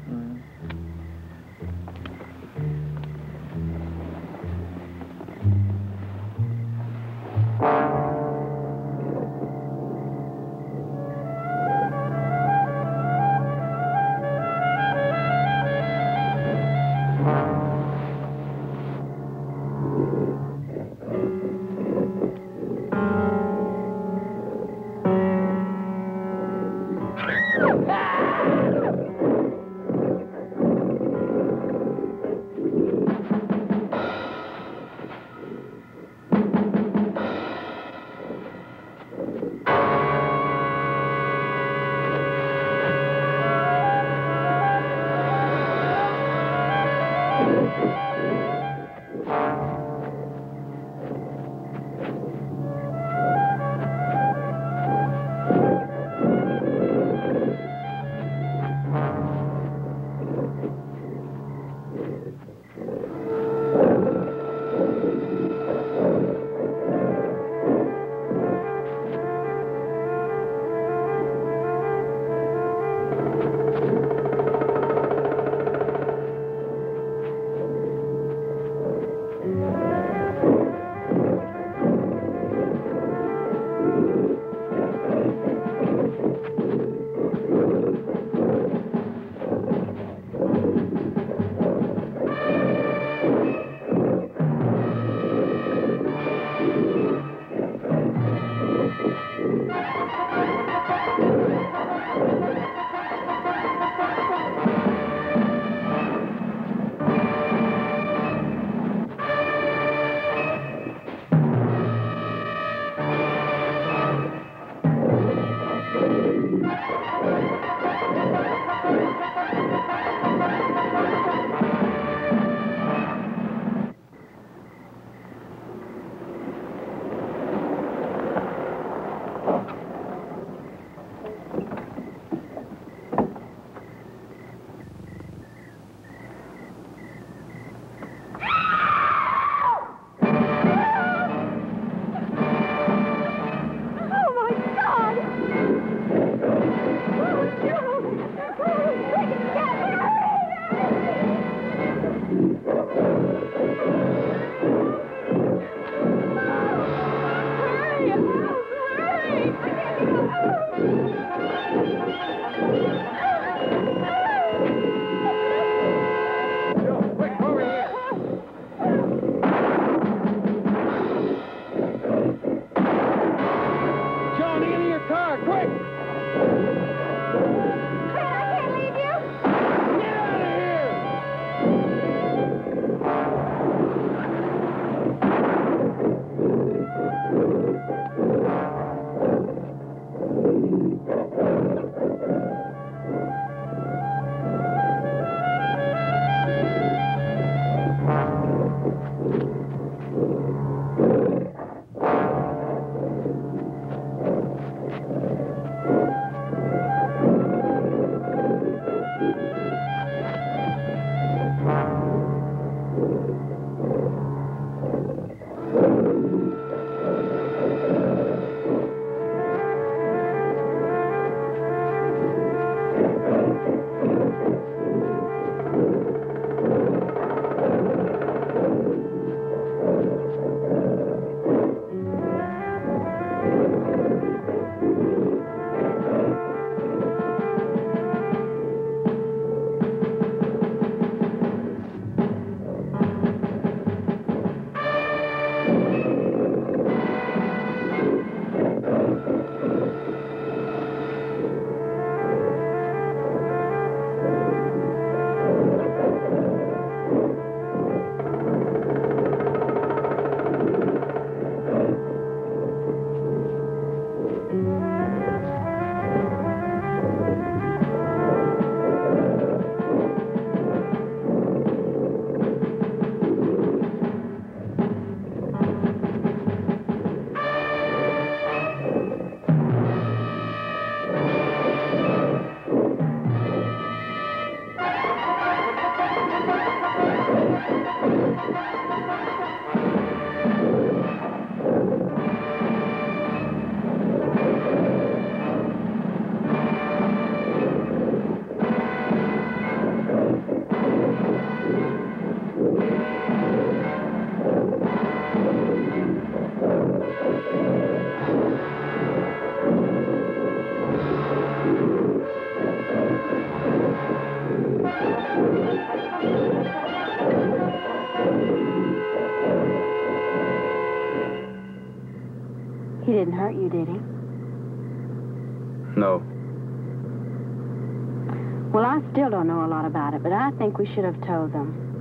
But I think we should have told them.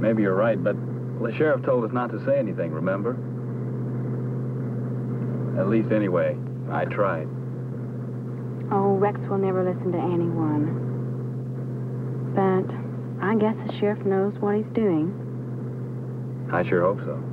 Maybe you're right, but the sheriff told us not to say anything, remember? At least anyway, I tried. Oh, Rex will never listen to anyone. But I guess the sheriff knows what he's doing. I sure hope so.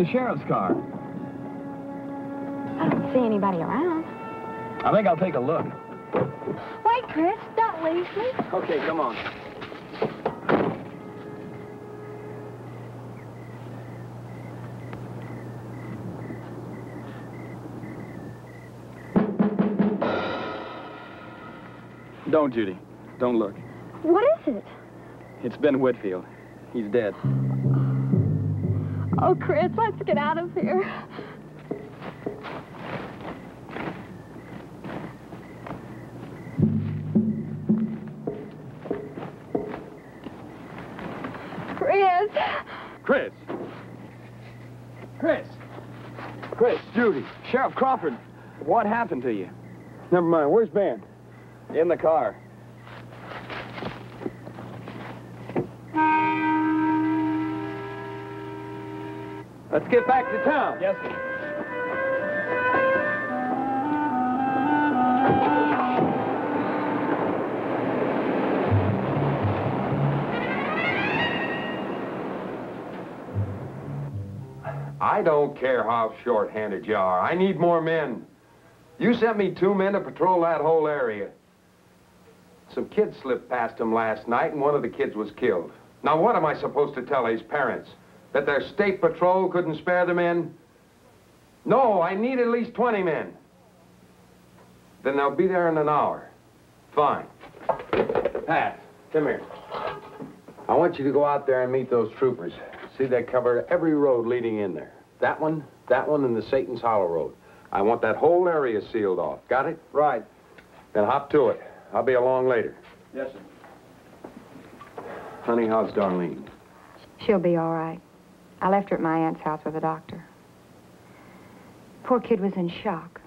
The sheriff's car. I don't see anybody around. I think I'll take a look. Wait, Chris, don't leave me. Okay, come on. Don't, Judy. Don't look. What is it? It's Ben Whitfield. He's dead. Oh, Chris, let's get out of here. Chris. Chris! Chris! Chris, Judy, Sheriff Crawford, what happened to you? Never mind. Where's Ben? In the car. Get back to town. Yes, sir. I don't care how short-handed you are. I need more men. You sent me two men to patrol that whole area. Some kids slipped past them last night, and one of the kids was killed. Now, what am I supposed to tell his parents? That their state patrol couldn't spare the men? No, I need at least 20 men. Then they'll be there in an hour. Fine. Pat, come here. I want you to go out there and meet those troopers. See, they cover every road leading in there. That one, that one, and the Satan's Hollow Road. I want that whole area sealed off. Got it? Right. Then hop to it. I'll be along later. Yes, sir. Honey, how's Darlene? She'll be all right. I left her at my aunt's house with a doctor. Poor kid was in shock.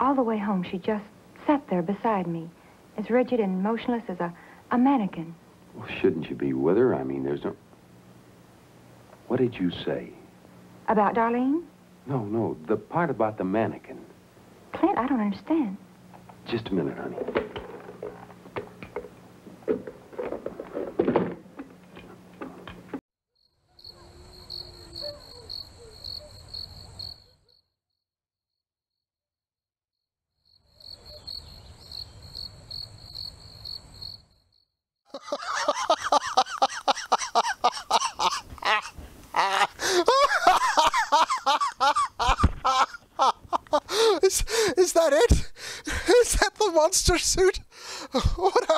All the way home, she just sat there beside me, as rigid and motionless as a, a mannequin. Well, shouldn't you be with her? I mean, there's no... What did you say? About Darlene? No, no, the part about the mannequin. Clint, I don't understand. Just a minute, honey. is, is that it? Is that the monster suit? What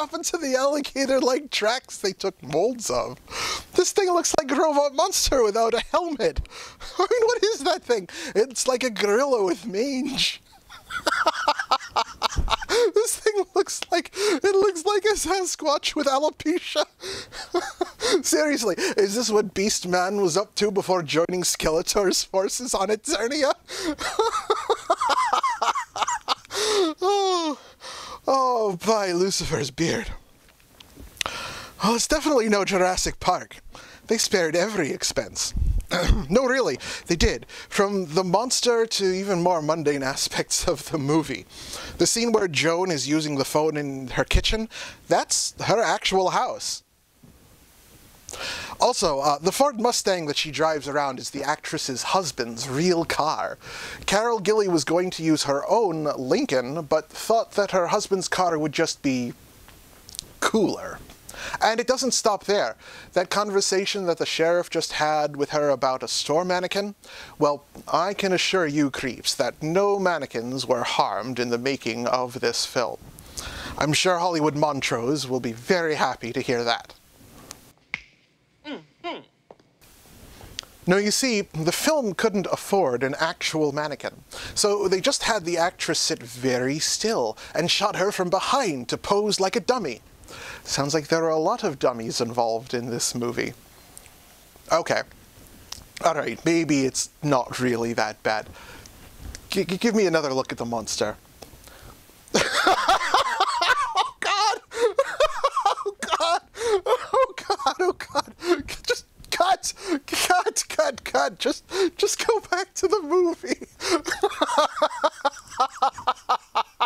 the alligator-like tracks they took molds of? This thing looks like a robot monster without a helmet. I mean, what is that thing? It's like a gorilla with mange. this thing looks like it looks like a Sasquatch with alopecia. Seriously, is this what Beast Man was up to before joining Skeletor's forces on Eternia? oh, Oh, by Lucifer's beard. Well, it's definitely no Jurassic Park. They spared every expense. no, really, they did. From the monster to even more mundane aspects of the movie. The scene where Joan is using the phone in her kitchen, that's her actual house. Also, uh, the Ford Mustang that she drives around is the actress's husband's real car. Carol Gilley was going to use her own Lincoln, but thought that her husband's car would just be cooler. And it doesn't stop there. That conversation that the sheriff just had with her about a store mannequin, well, I can assure you, creeps, that no mannequins were harmed in the making of this film. I'm sure Hollywood Montrose will be very happy to hear that. Hmm. Now you see, the film couldn't afford an actual mannequin, so they just had the actress sit very still and shot her from behind to pose like a dummy. Sounds like there are a lot of dummies involved in this movie. Okay. Alright, maybe it's not really that bad. G give me another look at the monster. oh god! oh god! Oh god! Oh god! Just cut! Cut! Cut! Cut! Just, just go back to the movie.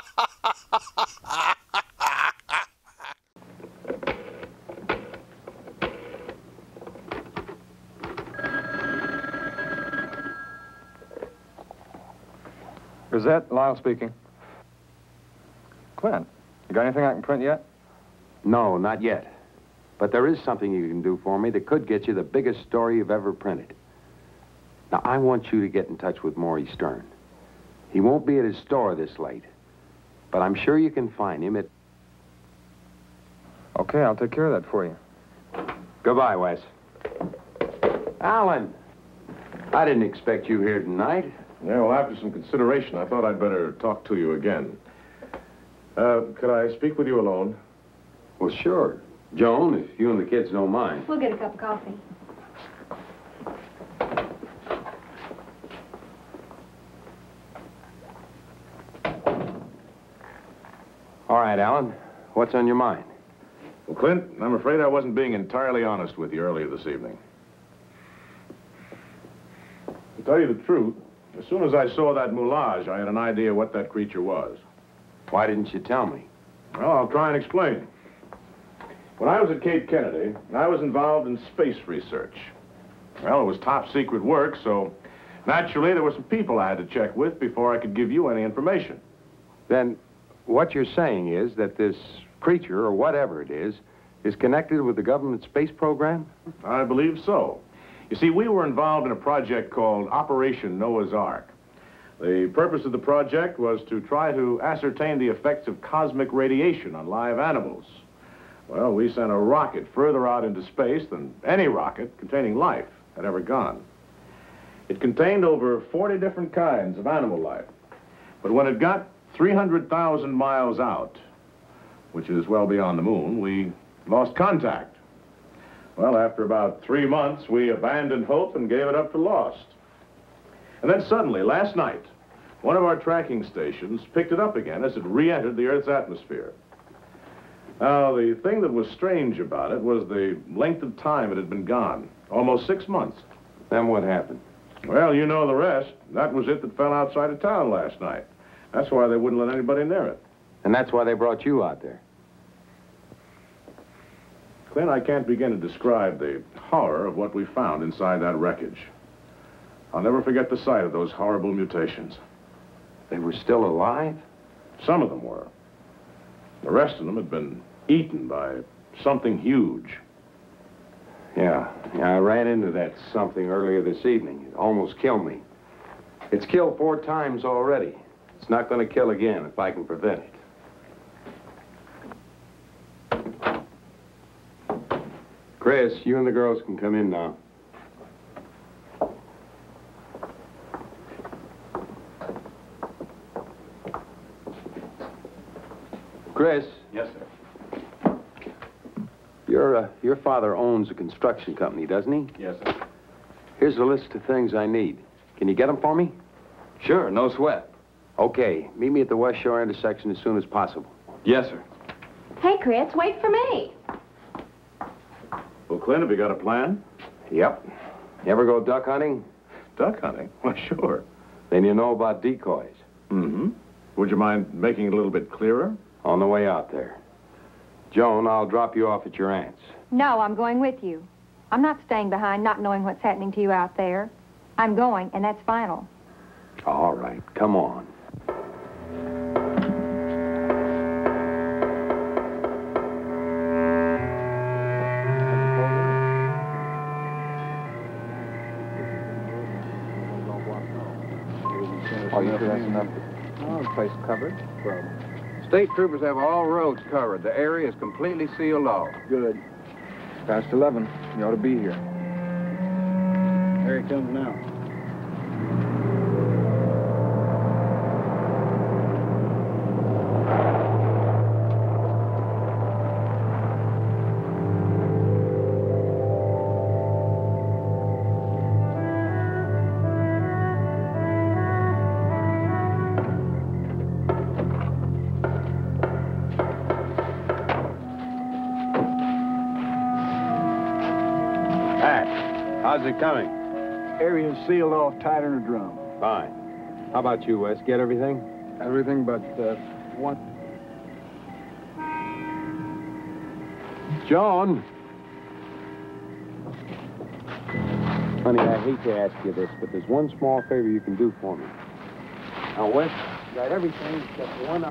Gazette, Lyle speaking. Clint, you got anything I can print yet? No, not yet. But there is something you can do for me that could get you the biggest story you've ever printed. Now, I want you to get in touch with Maury Stern. He won't be at his store this late, but I'm sure you can find him at... Okay, I'll take care of that for you. Goodbye, Wes. Alan, I didn't expect you here tonight. Yeah, well, after some consideration, I thought I'd better talk to you again. Uh, could I speak with you alone? Well, sure. Joan, if you and the kids don't mind. We'll get a cup of coffee. All right, Alan. What's on your mind? Well, Clint, I'm afraid I wasn't being entirely honest with you earlier this evening. To tell you the truth, as soon as I saw that moulage, I had an idea what that creature was. Why didn't you tell me? Well, I'll try and explain. When I was at Cape Kennedy, I was involved in space research. Well, it was top secret work, so naturally there were some people I had to check with before I could give you any information. Then what you're saying is that this creature, or whatever it is, is connected with the government space program? I believe so. You see, we were involved in a project called Operation Noah's Ark. The purpose of the project was to try to ascertain the effects of cosmic radiation on live animals. Well, we sent a rocket further out into space than any rocket containing life had ever gone. It contained over 40 different kinds of animal life. But when it got 300,000 miles out, which is well beyond the moon, we lost contact. Well, after about three months, we abandoned hope and gave it up for lost. And then suddenly, last night, one of our tracking stations picked it up again as it re-entered the Earth's atmosphere. Now, the thing that was strange about it was the length of time it had been gone. Almost six months. Then what happened? Well, you know the rest. That was it that fell outside of town last night. That's why they wouldn't let anybody near it. And that's why they brought you out there. Clint, I can't begin to describe the horror of what we found inside that wreckage. I'll never forget the sight of those horrible mutations. They were still alive? Some of them were. The rest of them had been eaten by something huge. Yeah, yeah, I ran into that something earlier this evening. It almost killed me. It's killed four times already. It's not going to kill again if I can prevent it. Chris, you and the girls can come in now. Chris. Yes, sir. Your, uh, your father owns a construction company, doesn't he? Yes, sir. Here's a list of things I need. Can you get them for me? Sure, no sweat. Okay. Meet me at the West Shore intersection as soon as possible. Yes, sir. Hey, Chris, wait for me. Well, Clint, have you got a plan? Yep. You ever go duck hunting? Duck hunting? Why, sure. Then you know about decoys. Mm-hmm. Would you mind making it a little bit clearer? On the way out there. Joan, I'll drop you off at your aunt's. No, I'm going with you. I'm not staying behind not knowing what's happening to you out there. I'm going, and that's final. All right, come on. Oh, you think that's enough? Oh, the place covered. Well, State troopers have all roads covered. The area is completely sealed off. Good. Past 11. You ought to be here. Here he comes now. Coming? Area sealed off tighter than a drum. Fine. How about you, Wes? Get everything? Everything but uh, one. Joan! Honey, I hate to ask you this, but there's one small favor you can do for me. Now, Wes, Got everything except one.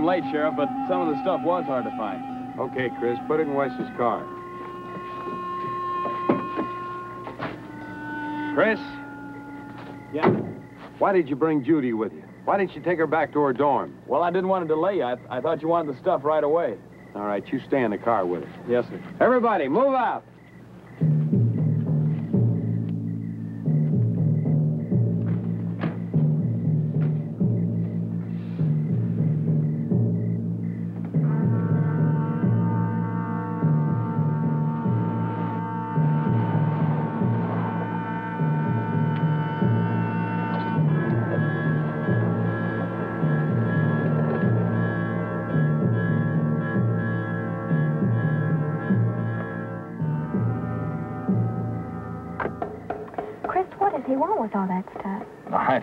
I'm late, Sheriff, but some of the stuff was hard to find. Okay, Chris, put it in Wes's car. Chris? Yeah? Why did you bring Judy with you? Why didn't you take her back to her dorm? Well, I didn't want to delay you. I, I thought you wanted the stuff right away. All right, you stay in the car with her. Yes, sir. Everybody, move out.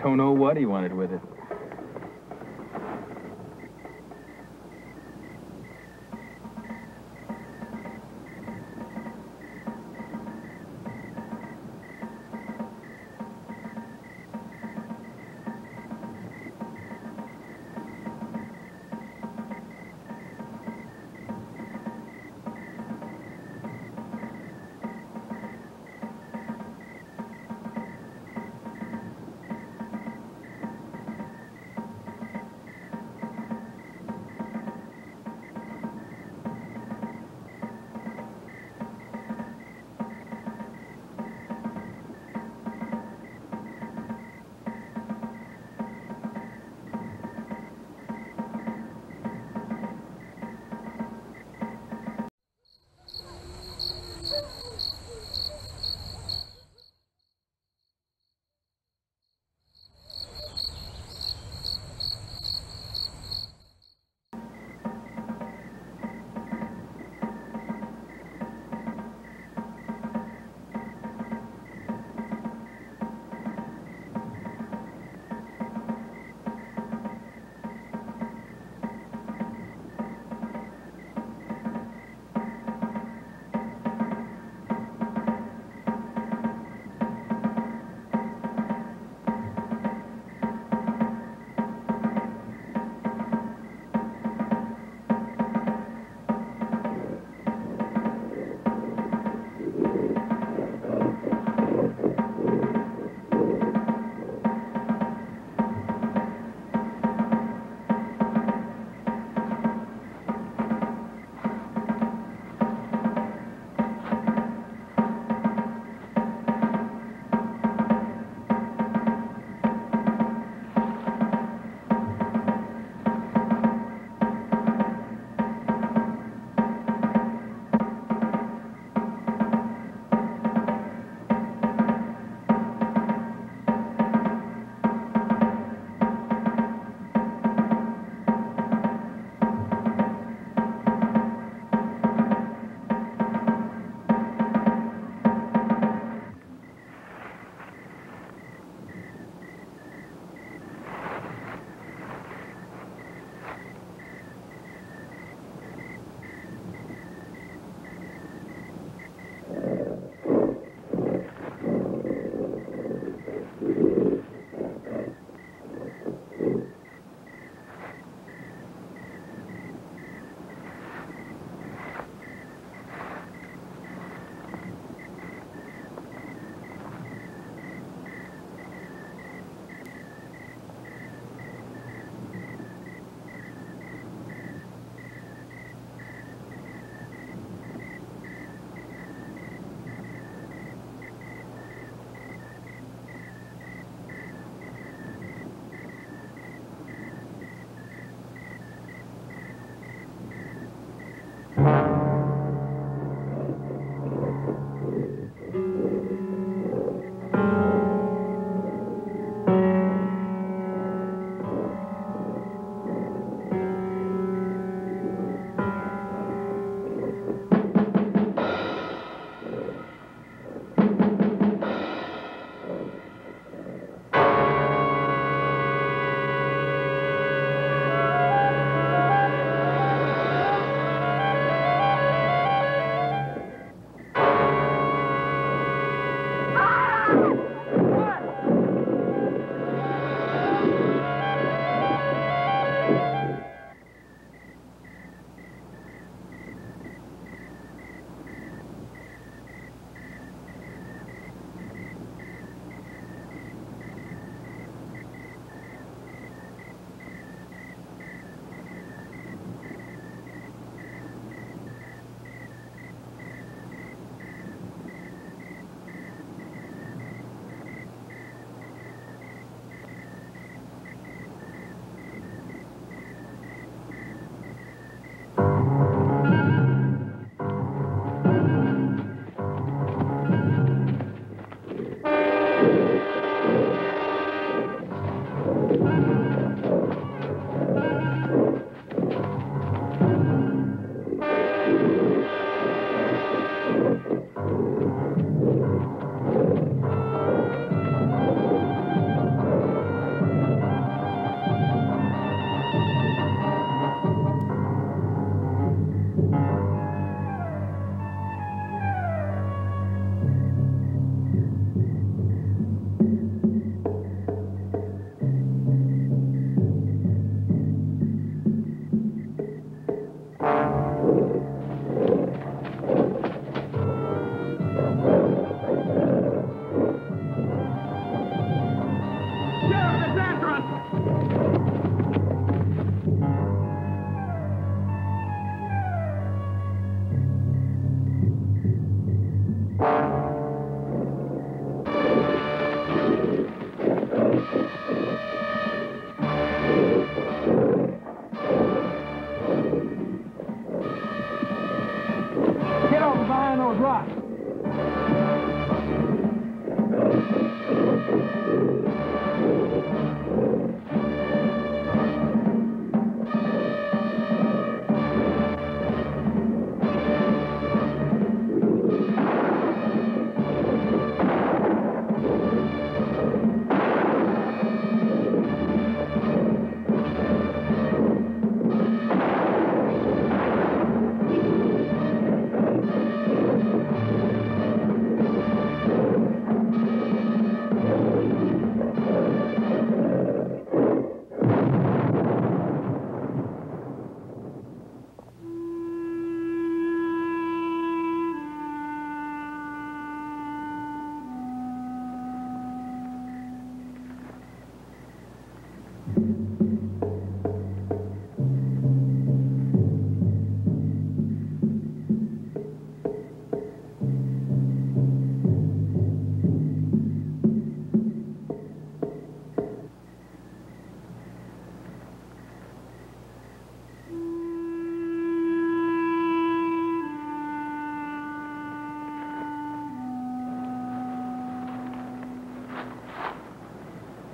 Don't know what he wanted with it.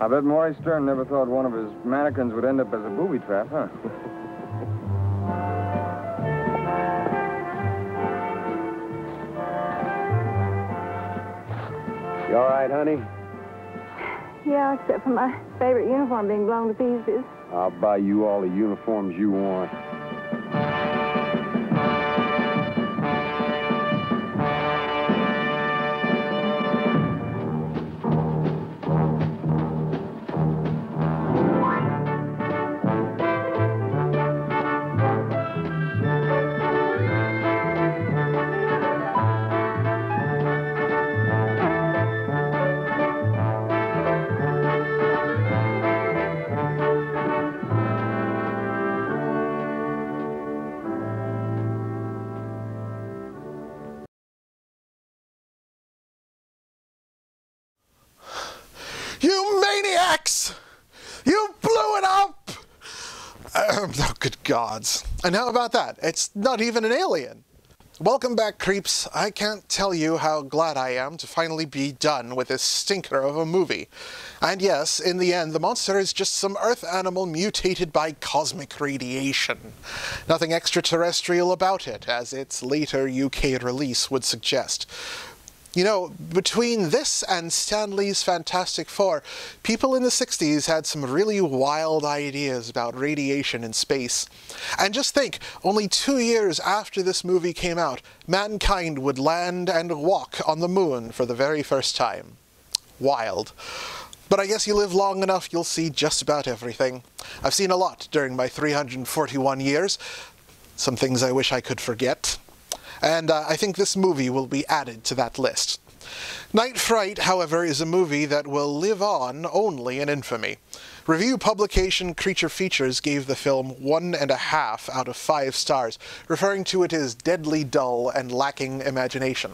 I bet Maurice Stern never thought one of his mannequins would end up as a booby trap, huh? You all right, honey? Yeah, except for my favorite uniform being blown to pieces. I'll buy you all the uniforms you want. Gods. And how about that? It's not even an alien. Welcome back, creeps. I can't tell you how glad I am to finally be done with this stinker of a movie. And yes, in the end, the monster is just some Earth animal mutated by cosmic radiation. Nothing extraterrestrial about it, as its later UK release would suggest. You know, between this and Stan Lee's Fantastic Four, people in the 60s had some really wild ideas about radiation in space. And just think, only two years after this movie came out, mankind would land and walk on the moon for the very first time. Wild. But I guess you live long enough, you'll see just about everything. I've seen a lot during my 341 years. Some things I wish I could forget and uh, I think this movie will be added to that list. Night Fright, however, is a movie that will live on only in infamy. Review publication Creature Features gave the film one and a half out of five stars, referring to it as deadly dull and lacking imagination.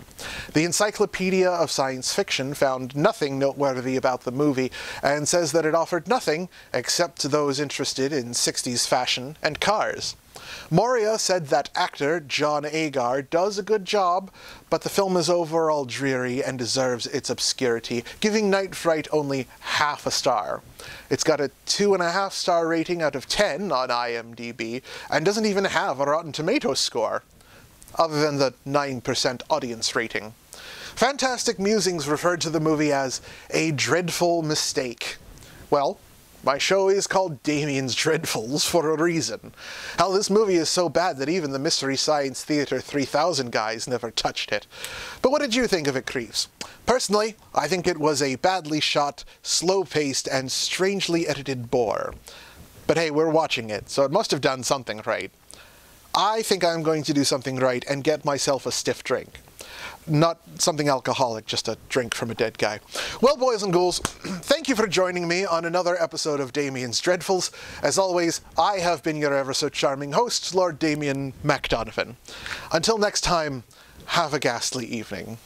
The Encyclopedia of Science Fiction found nothing noteworthy about the movie and says that it offered nothing except to those interested in 60s fashion and cars. Moria said that actor John Agar does a good job, but the film is overall dreary and deserves its obscurity, giving Night Fright only half a star. It's got a two and a half star rating out of 10 on IMDb, and doesn't even have a Rotten Tomatoes score, other than the 9% audience rating. Fantastic Musings referred to the movie as a dreadful mistake. Well, my show is called Damian's Dreadfuls for a reason. Hell, this movie is so bad that even the Mystery Science Theater 3000 guys never touched it. But what did you think of it, Creeps? Personally, I think it was a badly shot, slow-paced, and strangely edited bore. But hey, we're watching it, so it must have done something right. I think I'm going to do something right and get myself a stiff drink not something alcoholic, just a drink from a dead guy. Well, boys and ghouls, thank you for joining me on another episode of Damian's Dreadfuls. As always, I have been your ever so charming host, Lord Damian MacDonovan. Until next time, have a ghastly evening.